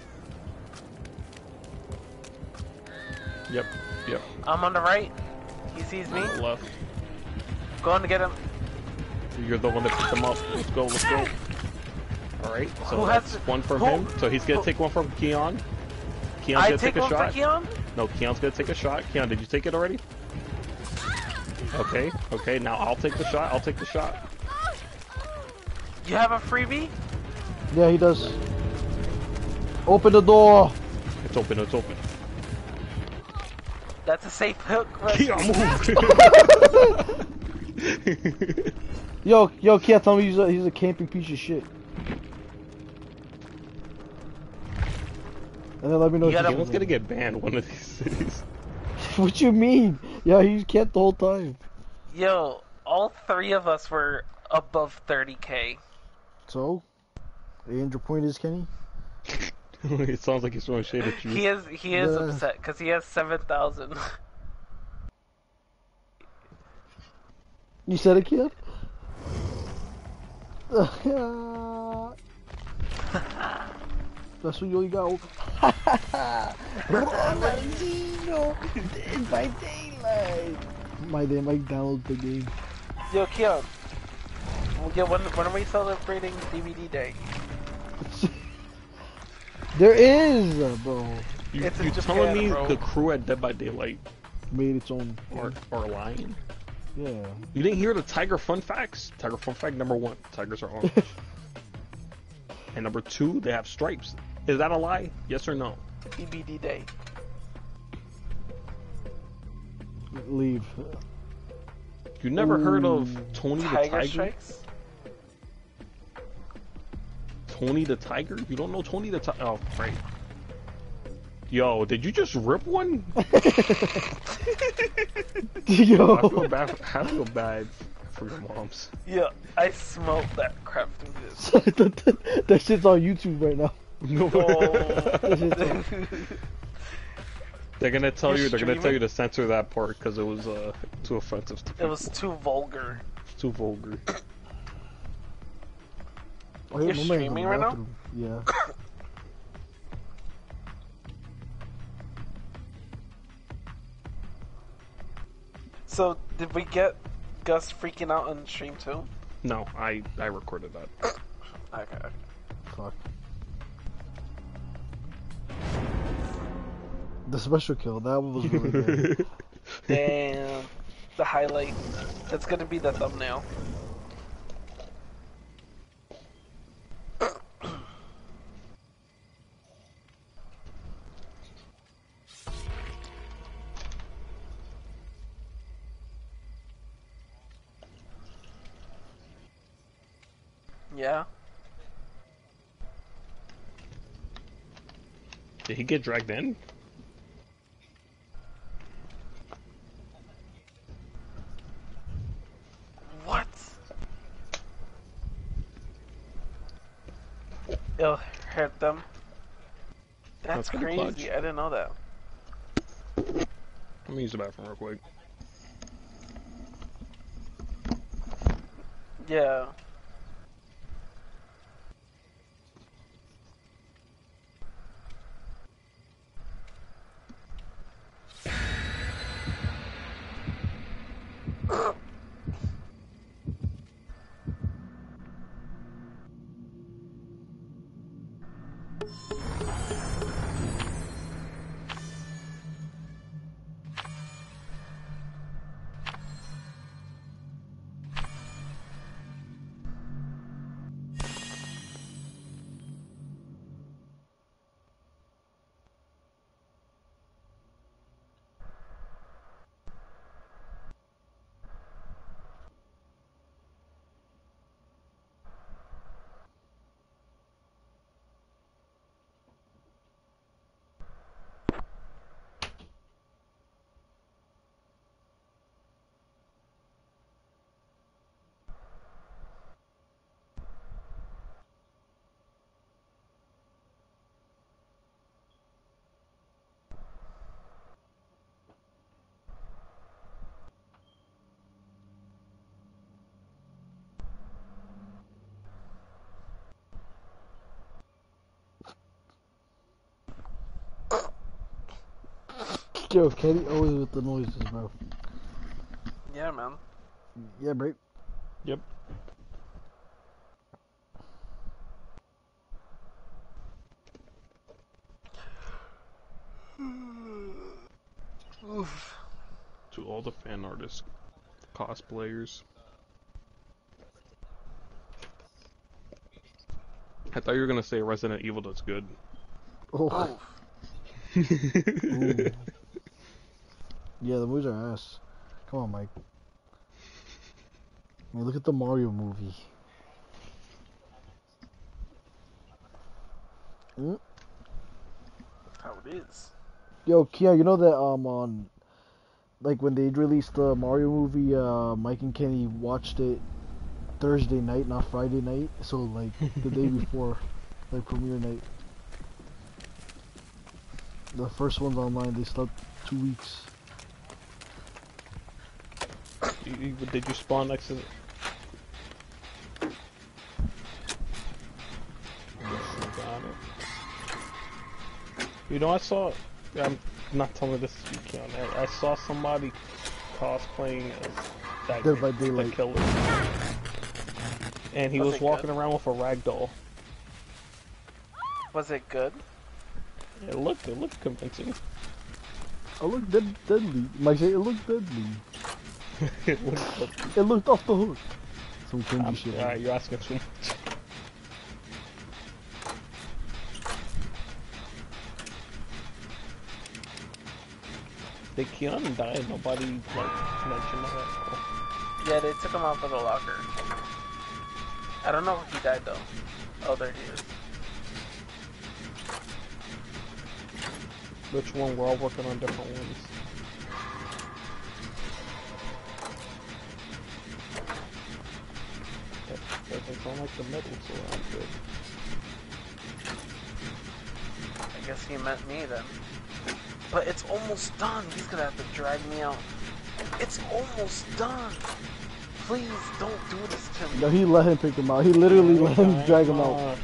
S2: Yep, yep.
S3: I'm on the right. He sees me.
S2: Uh, on the left.
S3: Going to get him.
S2: You're the one that picked him up. Let's go. Let's go. All right. So
S3: Who
S2: that's
S3: to-
S2: one from
S3: who-
S2: him. So he's gonna
S3: who-
S2: take one from Keon. Keon's
S3: I
S2: gonna
S3: take
S2: take, a shot.
S3: Keon?
S2: No, Keon's gonna take a shot. Keon, did you take it already? Okay, okay, now I'll take the shot, I'll take the shot.
S3: You have a freebie?
S1: Yeah, he does. Open the door.
S2: It's open, it's open.
S3: That's a safe hook. Right?
S2: Keon, move!
S1: Yo, yo, Keon, tell me he's a, he's a camping piece of shit. And then let me know
S3: You
S1: if
S3: gotta-
S2: Galen's gonna get banned one of these cities.
S1: What you mean? Yeah, he kept the whole time.
S3: Yo, all three of us were above 30k.
S1: So, and your point is, Kenny?
S2: it sounds like he's throwing shade at you.
S3: He is he is
S1: Yeah.
S3: upset because he has 7,000.
S1: You said it, kid? That's what you only got. Ronaldinho, Dead by Daylight. My day, Mike download the game.
S3: Yo, Keon. Yeah, when, when are we celebrating DBD Day?
S1: There is, bro.
S2: You,
S3: It's
S2: you
S3: Japan,
S2: telling me
S3: bro.
S2: the crew at Dead by Daylight
S1: Made its own.
S2: are, are lying?
S1: Yeah.
S2: You didn't hear the Tiger fun facts? Tiger fun fact number one: Tigers are orange. and number two, they have stripes. Is that a lie? Yes or no?
S3: DBD Day.
S1: Leave.
S2: You never heard of
S1: Ooh.
S2: Tony the
S3: Tiger
S2: Tiger?
S3: Strikes?
S2: Tony the Tiger? You don't know Tony the Tiger? Oh, right. Yo, did you just rip one?
S1: Yo.
S2: I feel bad. I feel bad for your moms.
S3: Yeah, I smoked that crap through this.
S1: that, that shit's on YouTube right now.
S2: No. They're gonna tell
S3: You're
S2: you. They're gonna tell you to censor that part because it was uh too offensive to people.
S3: it was too vulgar.
S2: It's too vulgar.
S1: Oh,
S3: You're
S1: my
S3: streaming right now?
S1: bathroom. Yeah.
S3: So, did we get Gus freaking out on stream too?
S2: No, I I recorded that.
S3: Okay.
S1: Fuck. The special kill, that one was really good.
S3: Damn. the highlight. That's gonna be the thumbnail. Yeah.
S2: Did he get dragged in?
S3: What? It'll hurt them. That's,
S2: That's pretty
S3: crazy.
S2: clutch.
S3: I didn't know that.
S2: Let me use the bathroom real quick.
S3: Yeah.
S1: Yo, Kenny always with the noises, bro.
S3: Yeah, man.
S1: Yeah, bro.
S2: Yep.
S3: Oof.
S2: To all the fan artists, cosplayers. I thought you were gonna say Resident Evil does good.
S1: Oh.
S3: Oof.
S1: Yeah, the movies are ass. Come on, Mike. I mean, look at the Mario movie. How
S3: it is.
S1: Yo, Kia, you know that um on like when they released the Mario movie, uh, Mike and Kenny watched it Thursday night, not Friday night. So like the day before, like premiere night. The first one's online. They slept two weeks.
S2: You, you, did you spawn next to the... You it. You know, I saw... I'm not telling this to you, Keon. I, I saw somebody cosplaying as that,
S1: Dead by
S2: the killer. And he
S3: Was
S2: was walking
S3: good?
S2: around with a rag doll.
S3: Was it good?
S2: It looked, it looked convincing.
S1: It looked dead, deadly. Mike said it looked deadly.
S2: It looked, looked
S1: It looked off the hook. Some cringy
S2: I'm,
S1: shit.
S2: alright, you're asking too much. Did Keanu die? Nobody like mentioned that.
S3: Yeah, they took him out for the locker. I don't know if he died though. Oh, there he is.
S2: Which one? We're all working on different ones. Doesn't like the middle, so I'm.
S3: I guess he meant me then. But it's almost done. He's gonna have to drag me out. It's almost done. Please don't do this to me.
S1: No, he let him pick him out. He literally let him drag him out.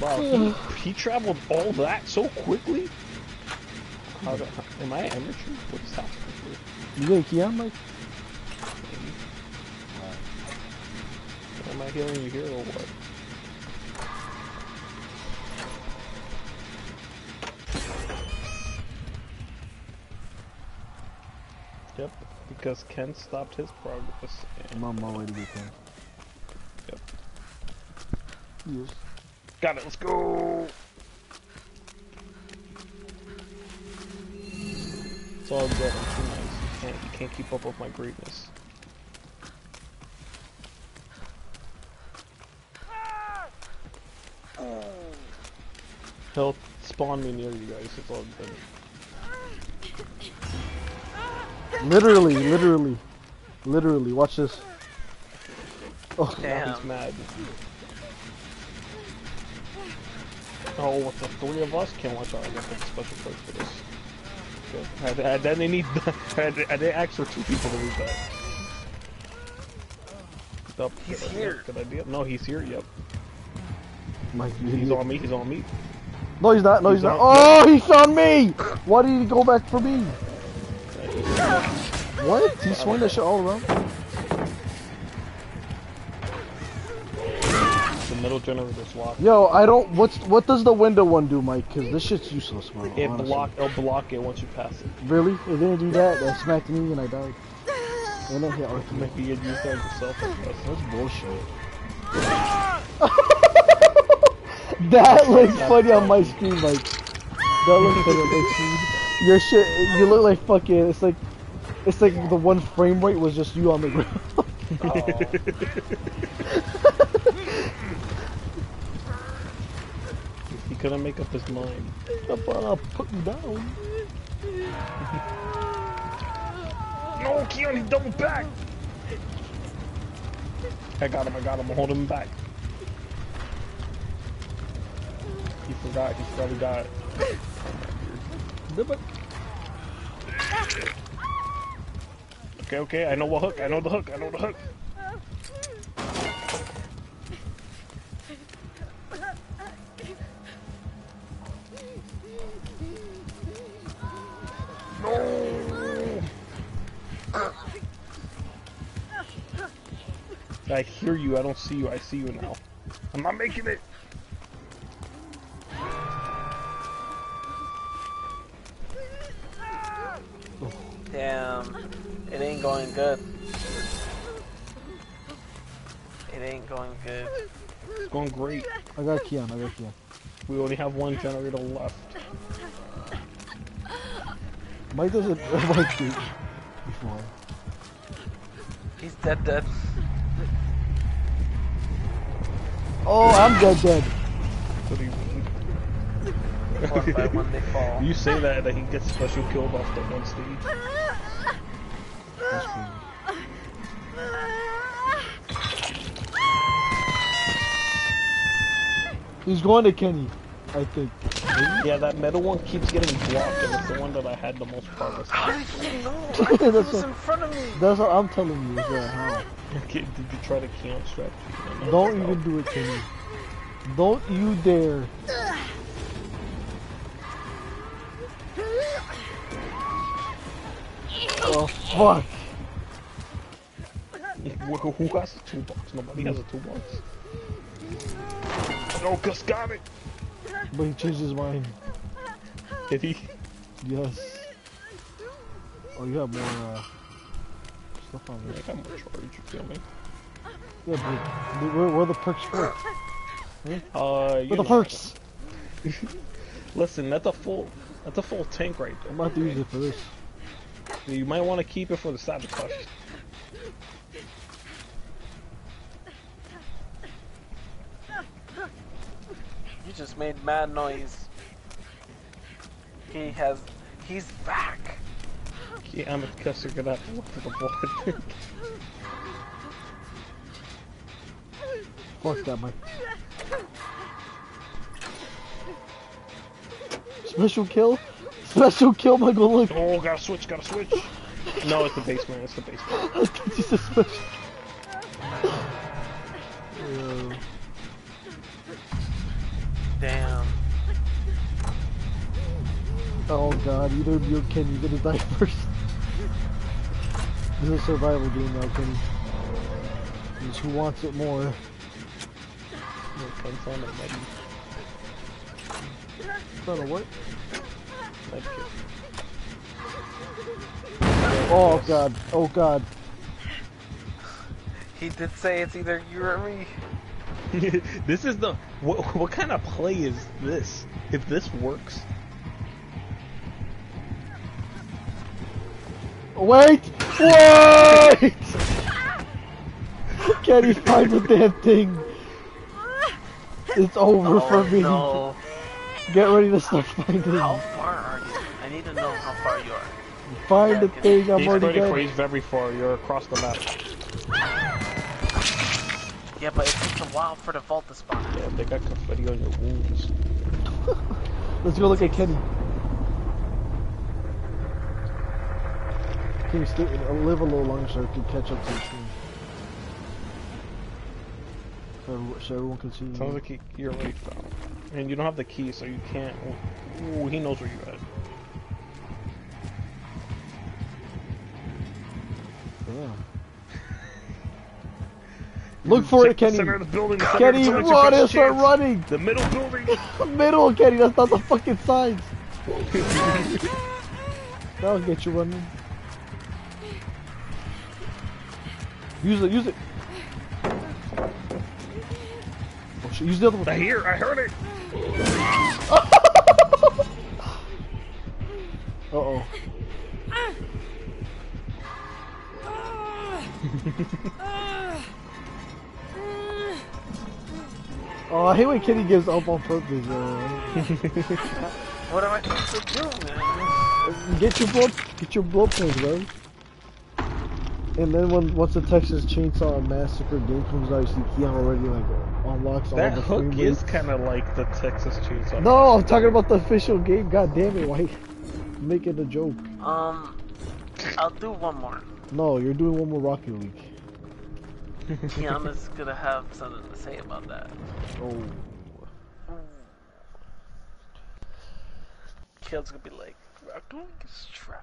S2: Wow, he, he traveled all that so quickly? How do, am I amateur? What is happening?
S1: You get Keon, Mike?
S2: Maybe. Am I hearing you here or what? Yep, because Ken stopped his progress.
S1: I'm on my way to get him.
S2: Yep.
S1: Yes.
S2: Got it, let's go! All good, I'm too nice. You can't, you can't keep up with my greatness. He'll spawn me near you guys, it's all good.
S1: Literally, literally, literally. Watch this. Oh,
S2: Now
S3: Damn.
S2: he's mad. Oh, with the three of us? Can't watch out, I got a special place for this. Good. I, I, I didn't need, I, didn't- I didn't ask for two people to read that. Yup,
S3: He's
S2: good idea,
S3: here.
S2: Good idea. No, he's here, yep.
S1: Mike, you
S2: He's
S1: idiot.
S2: on me, he's on me.
S1: No, he's not. No, he's,
S2: He's
S1: not.
S2: on-
S1: Oh, he's on me. Why did he go back for me? What? He swung that shit all around.
S2: Generator's locked.
S1: Yo, I don't. What's what does the window one do, Mike? Cause this shit's useless, bro.
S2: It
S1: honestly.
S2: block, it'll block it once you pass it.
S1: Really? It didn't do that. That smacked me and I died. And then hit Arthur.
S2: Maybe you'd use that yourself,
S1: That's bullshit. that looks funny on my screen, Mike. That looks funny on my screen. Your shit, you look like fucking. It's like, it's like the one frame rate was just you on the ground. Oh.
S2: He couldn't make up his mind.
S1: I'll put me down.
S2: No, Keon, he doubled back! I got him, I got him, I'm holding him back. He forgot, he probably got Okay, okay, I know what hook, I know the hook, I know the hook. I hear you, I don't see you, I see you now. I'm not making it!
S3: Damn. It ain't going good. It ain't going good.
S2: It's going great.
S1: I got Keon. I got Keon.
S2: We only have one generator left.
S1: Mike doesn't like it before.
S3: He's dead dead.
S1: Oh, I'm dead dead.
S2: What do you mean?
S3: One by one they fall.
S2: You say that, that he gets special kill off the one stage.
S1: That's crazy. He's going to Kenny, I think.
S2: Yeah, that middle one keeps getting blocked, and it's the one that I had the most progress.
S3: How did you know? I thought it
S1: That's
S3: was
S1: a-
S3: in front of me.
S1: That's what I'm telling you. Is that how?
S2: Okay, did you try the camp strategy?
S1: Don't even do it, Kenny. Don't you dare. Oh fuck!
S2: Who, who has a toolbox? Nobody has a toolbox. No, Gus got it.
S1: But he changed his mind.
S2: Did he?
S1: Yes. Oh, you have more uh, stuff on there.
S2: I got more charge. You feel me?
S1: Yeah, but where, where are the perks for?
S2: Uh, you
S1: Where the perks?
S2: Listen, that's a full, that's a full tank right there.
S1: I'm about to use it for this.
S2: You might want to keep it for the sabotage.
S3: You just made mad noise. He has. He's back.
S2: Yeah, I'm a guess you're gonna have to look for the board.
S1: Fuck that, Mike. Special kill? Special kill, Michael, look!
S2: oh, gotta switch, gotta switch. No, it's the basement. It's the basement.
S1: I thought you said special.
S3: Damn.
S1: Oh god, either of you or Kenny, you're gonna die first. This is a survival game now, Kenny. Who wants it more.
S2: No, on med,
S1: Not a what? Oh god, oh god.
S3: He did say it's either you or me.
S2: this is the what, what kind of play is this? If this works,
S1: Wait! Wait! Kenny, find the damn thing. It's over oh, for
S3: Oh
S1: me.
S3: no.
S1: Get ready to start finding.
S3: How far are you? I need to know how far you are.
S1: Find the thing, I'm
S2: he's
S1: already
S2: pretty far.
S1: dead.
S2: He's very far. You're across the map.
S3: Yeah, but it takes a while for the vault to spawn.
S2: Yeah, they got confetti on your wounds.
S1: Let's go look at Kenny. Kenny, stay, uh, live a little longer so I can catch up to the team. So, everyone- so everyone can see
S2: Sounds
S1: you.
S2: like he, you're already found, and you don't have the key, so you can't. Ooh, he knows where you're at.
S1: Damn. Look for it, Kenny.
S2: Center of the building. the
S1: Kenny,
S2: of the building,
S1: run!
S2: your
S1: and Start running!
S2: The middle building.
S1: The middle, Kenny, that's not the fucking signs. That'll get you running. Use it, use it. Oh shit, use the other one.
S2: I hear. I heard it.
S1: Uh oh. Oh, I hate when Kenny gives up on purpose. Uh,
S3: What am I supposed to do, man?
S1: get your blood, get your blood pills, bro. And then when once the Texas Chainsaw Massacre game comes out, you see Keon already like unlocks all the.
S2: That
S1: the
S2: hook
S1: frame
S2: is kind of like the Texas Chainsaw.
S1: No, I'm talking about the official game. God damn it, why make it a joke?
S3: Um, I'll do one more.
S1: No, you're doing one more Rocket League.
S3: Kiana's gonna have something to say about that.
S1: Oh.
S3: Kid's gonna be like, Rocket League is trash.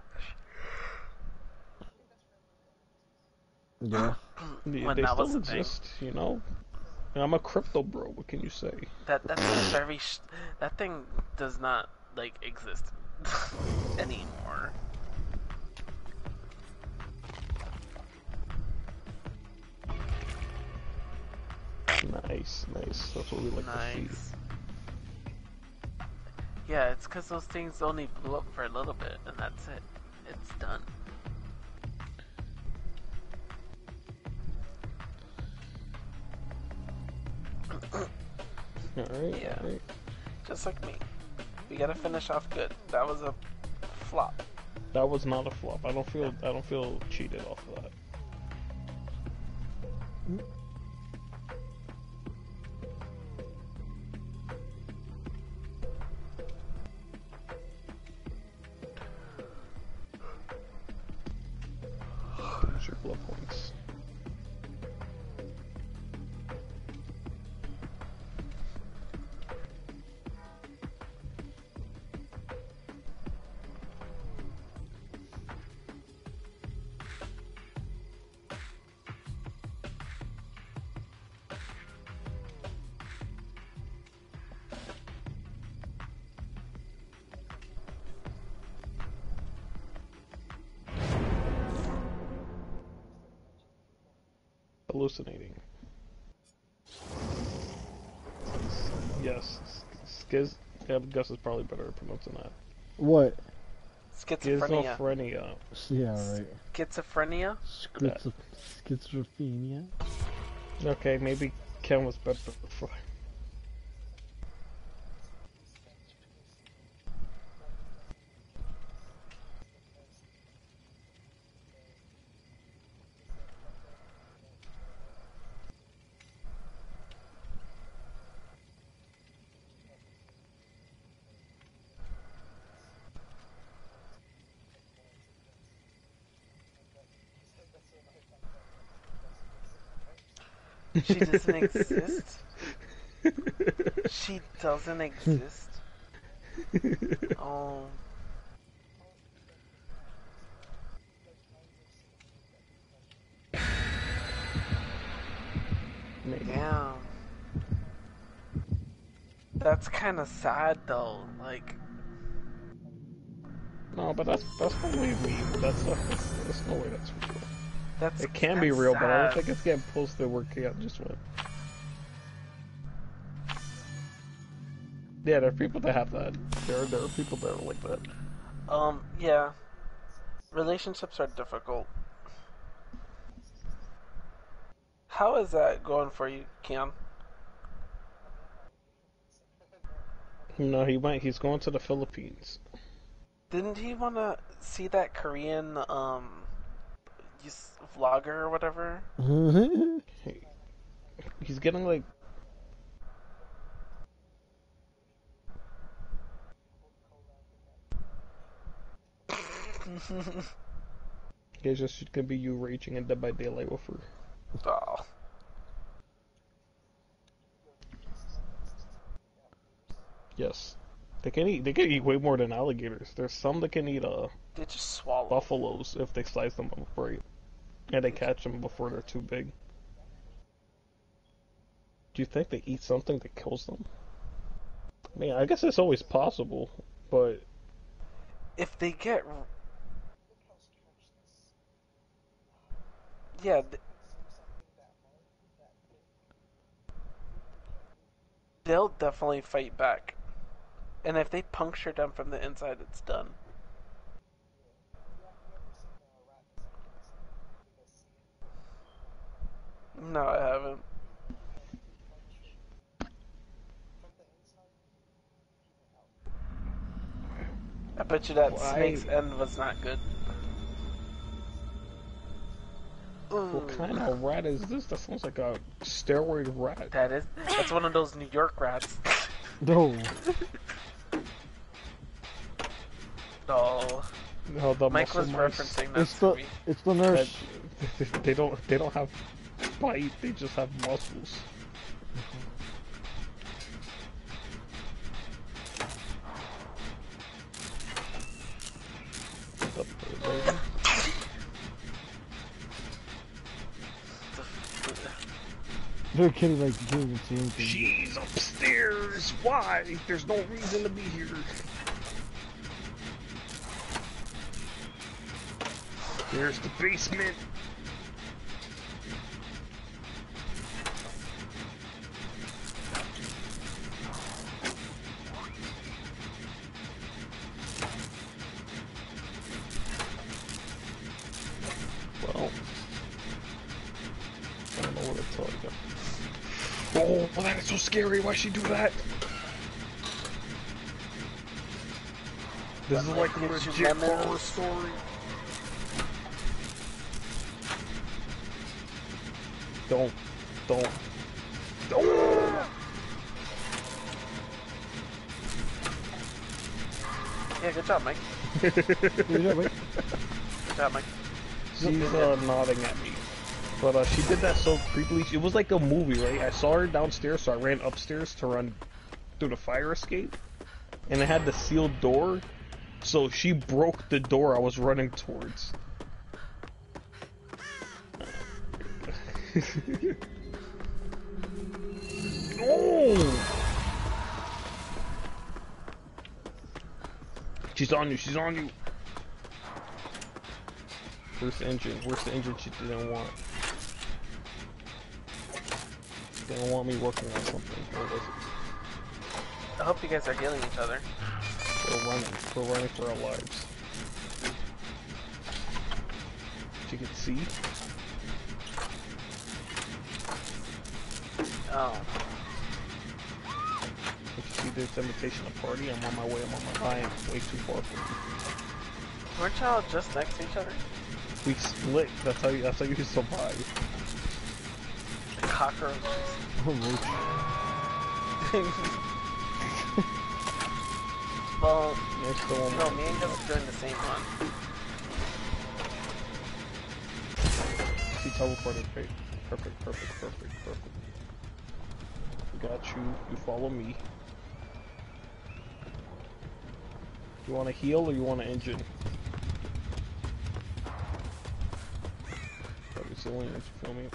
S1: Yeah.
S2: Yeah,
S3: when
S2: they
S3: that
S2: still
S3: was the thing.
S2: exist, you know. I'm a crypto bro. What can you say?
S3: That that's very. Sh- that thing does not like exist anymore.
S2: Nice, nice. That's what we like nice. to see.
S3: Yeah, it's because those things only blew up for a little bit, and that's it. It's done.
S2: alright,
S3: yeah.
S2: All right.
S3: Just like me. We gotta finish off good. That was a flop.
S2: That was not a flop. I don't feel I don't feel cheated off of that. Hallucinating. Yes, skiz. Yeah, I guess is probably better at pronouncing that.
S1: What?
S3: Schizophrenia.
S2: Schizophrenia.
S1: Yeah, right.
S3: Schizophrenia?
S1: Schizo- schizophrenia.
S2: Okay, maybe Ken was better before.
S3: She doesn't exist? She doesn't exist? Oh.
S2: Maybe.
S3: Damn. That's kind of sad though. Like,
S2: No, but that's that's probably me. That's not, there's no way that's real.
S3: That's
S2: It can be
S3: that's
S2: real, but I don't think it's getting posted where Ken just went. Yeah, there are people that have that. There are, there are people that are like that.
S3: Um, yeah. Relationships are difficult. How is that going for you, Keon?
S2: No, he went. He's going to the Philippines.
S3: Didn't he want to see that Korean, um, yus- vlogger or whatever? Mm-hmm.
S2: He's getting like It's just gonna be you raging in Dead by Daylight with her.
S3: oh.
S2: Yes. They can eat. They can eat way more than alligators. There's some that can eat uh
S3: They just swallow.
S2: buffaloes if they slice them up right, and they catch them before they're too big. Do you think they eat something that kills them? I mean, I guess it's always possible, but
S3: If they get. Yeah. th- They'll definitely fight back. And if they puncture them from the inside, it's done. No, I haven't. I bet you that
S2: Why-
S3: snake's end was not good.
S2: what kind of rat is this? That sounds like a steroid rat.
S3: That is, that's one of those New York rats.
S1: no.
S3: No,
S2: No, the
S3: Mike was
S2: mice.
S3: referencing that
S1: It's
S3: to
S1: the
S3: me.
S1: it's the
S2: That,
S1: nurse.
S2: they don't. They don't have bite. They just have muscles.
S1: They're kidding like they didn't even say anything.
S2: She's upstairs. Why? There's no reason to be here. There's the basement. Well, I don't know what to tell you. Oh, that is so scary. Why'd she do that? This is like a legit horror story. Don't, don't, don't.
S3: Yeah, good job, Mike.
S1: Good job, mate.
S3: Good job, Mike.
S2: She's uh, nodding at me. But uh, she did that so creepily. It was like a movie, right? I saw her downstairs, so I ran upstairs to run through the fire escape. And it had the sealed door. So she broke the door I was running towards. Oh! She's on you, she's on you. Where's the engine? Where's the engine she didn't want? They don't want me working on something. Where was it?
S3: I hope you guys are healing each other.
S2: We're running. We're running for our lives. You can see.
S3: Oh.
S2: See this invitation to party, I'm on my way. I'm on my. way. I am way too far from you.
S3: Weren't y'all just next to each other?
S2: We split. That's how you. That's how you survive.
S3: The cockroaches.
S1: Oh,
S3: well,
S2: There's still one
S3: no, me and are doing the same one.
S2: She teleported. Great. Perfect. Perfect. Perfect. Perfect. We got you. You follow me. You want to heal or you want to engine? That resilience, you feel me?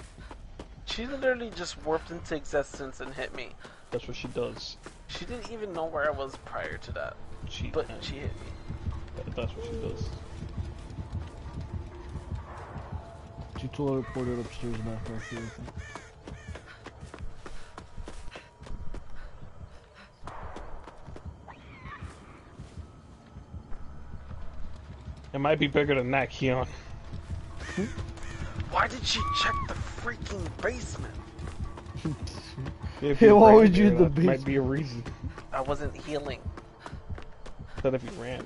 S3: She literally just warped into existence and hit me.
S2: That's what she does.
S3: She didn't even know where I was prior to that,
S2: She,
S3: but she hit me.
S2: that's what she does.
S1: She teleported upstairs and back here, I
S2: It might be bigger than that, Keon.
S3: Why did she check the freaking basement?
S2: If
S1: Hey,
S2: you
S1: why would you in the
S2: basement? Might be a reason.
S3: I wasn't healing.
S2: That if you ran.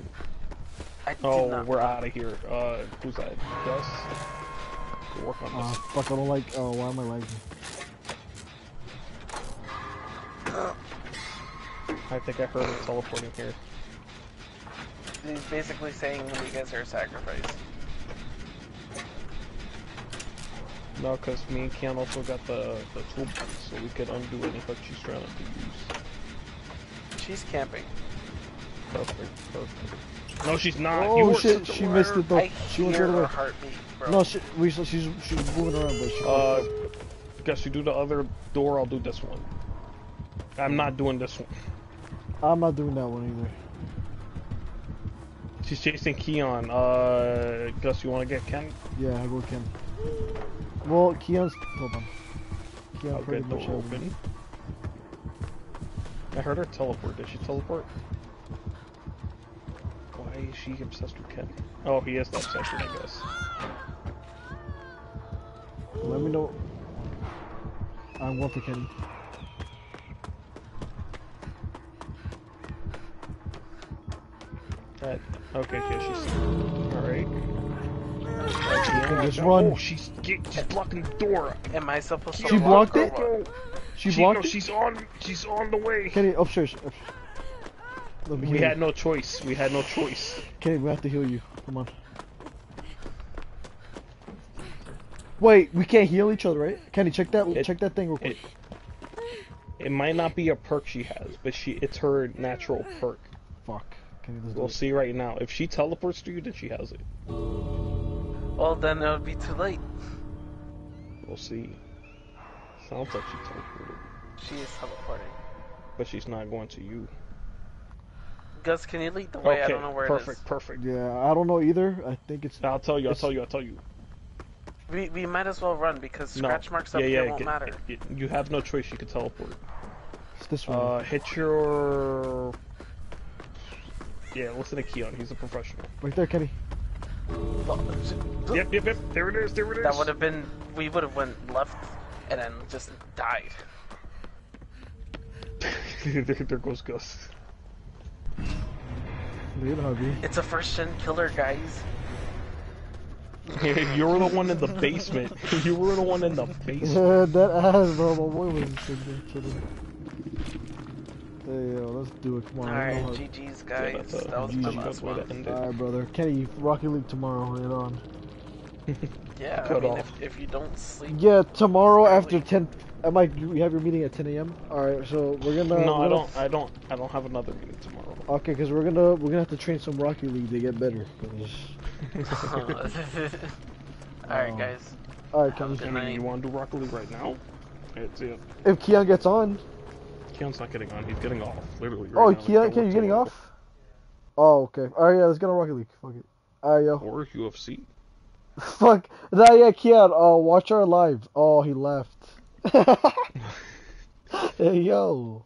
S3: I did
S2: Oh,
S3: not.
S2: we're out of here. Uh, who's that? Gus? We'll work on
S1: Ah,
S2: this.
S1: fuck, I don't like, oh, why am I lagging?
S2: I think I heard her teleporting here.
S3: He's basically saying when you guys are a sacrifice.
S2: No, because me and Keon also got the, the toolbox, so we could undo any hook she's trying to use.
S3: She's camping.
S2: Perfect, perfect. No, she's not.
S1: Oh
S2: were
S1: shit,
S2: such a
S1: she missed it though.
S3: I
S1: She went the
S3: hear
S1: other
S3: her
S1: way.
S3: heartbeat, bro.
S1: No, she, we, she's, she's moving around, but she
S2: Uh, guess you do the other door, I'll do this one. I'm not doing this one.
S1: I'm not doing that one either.
S2: She's chasing Keon. Uh, Gus, you want to get Ken?
S1: Yeah, I go Ken. Well, Keon's, hold on. Keon
S2: I'll
S1: pretty much
S2: open. I heard her teleport. Did she teleport? Why is she obsessed with Ken? Oh, he is the obsession, I guess.
S1: Let me know. I'm going for Kenny.
S2: That, okay, yeah, she's alright.
S1: Just run.
S2: Oh, she's get, she's blocking the door.
S3: Am I supposed to
S1: She
S3: walk
S1: blocked it? She
S2: She,
S1: blocked
S2: no,
S1: it?
S2: she's on. She's on the way.
S1: Kenny, upstairs. Up- Let
S2: We
S1: heal
S2: had
S1: you.
S2: no choice. We had no choice.
S1: Kenny, we have to heal you. Come on. Wait, we can't heal each other, right? Kenny, check that.
S2: It-
S1: check that thing real quick.
S2: It, it might not be a perk she has, but she it's her natural perk.
S1: Fuck. Kenny, let's
S2: We'll
S1: it.
S2: see right now. If she teleports to you, then she has it.
S3: Well, then it would be too late.
S2: We'll see. Sounds like she teleported,
S3: She is teleporting.
S2: but she's not going to you.
S3: Gus, can you lead the way? I don't know where it's.
S2: perfect, perfect.
S1: Yeah, I don't know either. I think it's.
S2: I'll tell you. I'll tell you. I'll tell you.
S3: We we might as well run because
S2: No.
S3: scratch marks up
S2: yeah,
S3: here won't
S2: get-
S3: matter.
S2: get- you have no choice. You can teleport.
S1: It's this one.
S2: Uh, hit your. Yeah, listen to Keon. He's a professional.
S1: right there, Kenny.
S2: Yep, yep, yep. There it is. There it is.
S3: That would have been. We would have went left and then just died.
S2: there, there goes Gus.
S1: Look at hubby.
S3: It's a first gen killer, guys.
S2: You're the one in the basement. You were the one in the basement.
S1: Yeah, that ass, bro. My boy was sitting there chilling. Hey, yo, let's do it. Come on.
S3: Alright,
S1: I know how-
S3: GG's, guys.
S2: that's a
S3: that was
S1: GG.
S3: my last one.
S2: to end it.
S1: Alright, brother. Kenny, Rocket League tomorrow. Right on.
S3: Yeah, I mean,
S2: off.
S3: if, if you don't sleep,
S1: Yeah, tomorrow after
S3: Early.
S1: 10. I might. You have your meeting at 10 a.m. Alright, so we're gonna.
S2: No,
S1: we're
S2: I
S1: gonna-
S2: don't. I don't. I don't have another meeting tomorrow.
S1: Okay, because we're gonna we're gonna have to train some Rocket League to get better.
S3: Alright,
S1: Oh.
S3: Um, guys.
S1: Alright,
S3: Have a
S1: Kenny.
S2: I mean, you want to do Rocket League right now? It's it.
S1: If Keon gets on.
S2: Keon's not getting on. He's getting off. Literally. Right
S1: Oh,
S2: now.
S1: Keon, Keon, you getting off? Oh, okay. Alright, yeah, let's get on Rocket League. Fuck it. Alright, yo.
S2: Or UFC.
S1: Fuck. Nah, yeah, Keon. Oh, watch our live. Oh, he left. hey, yo.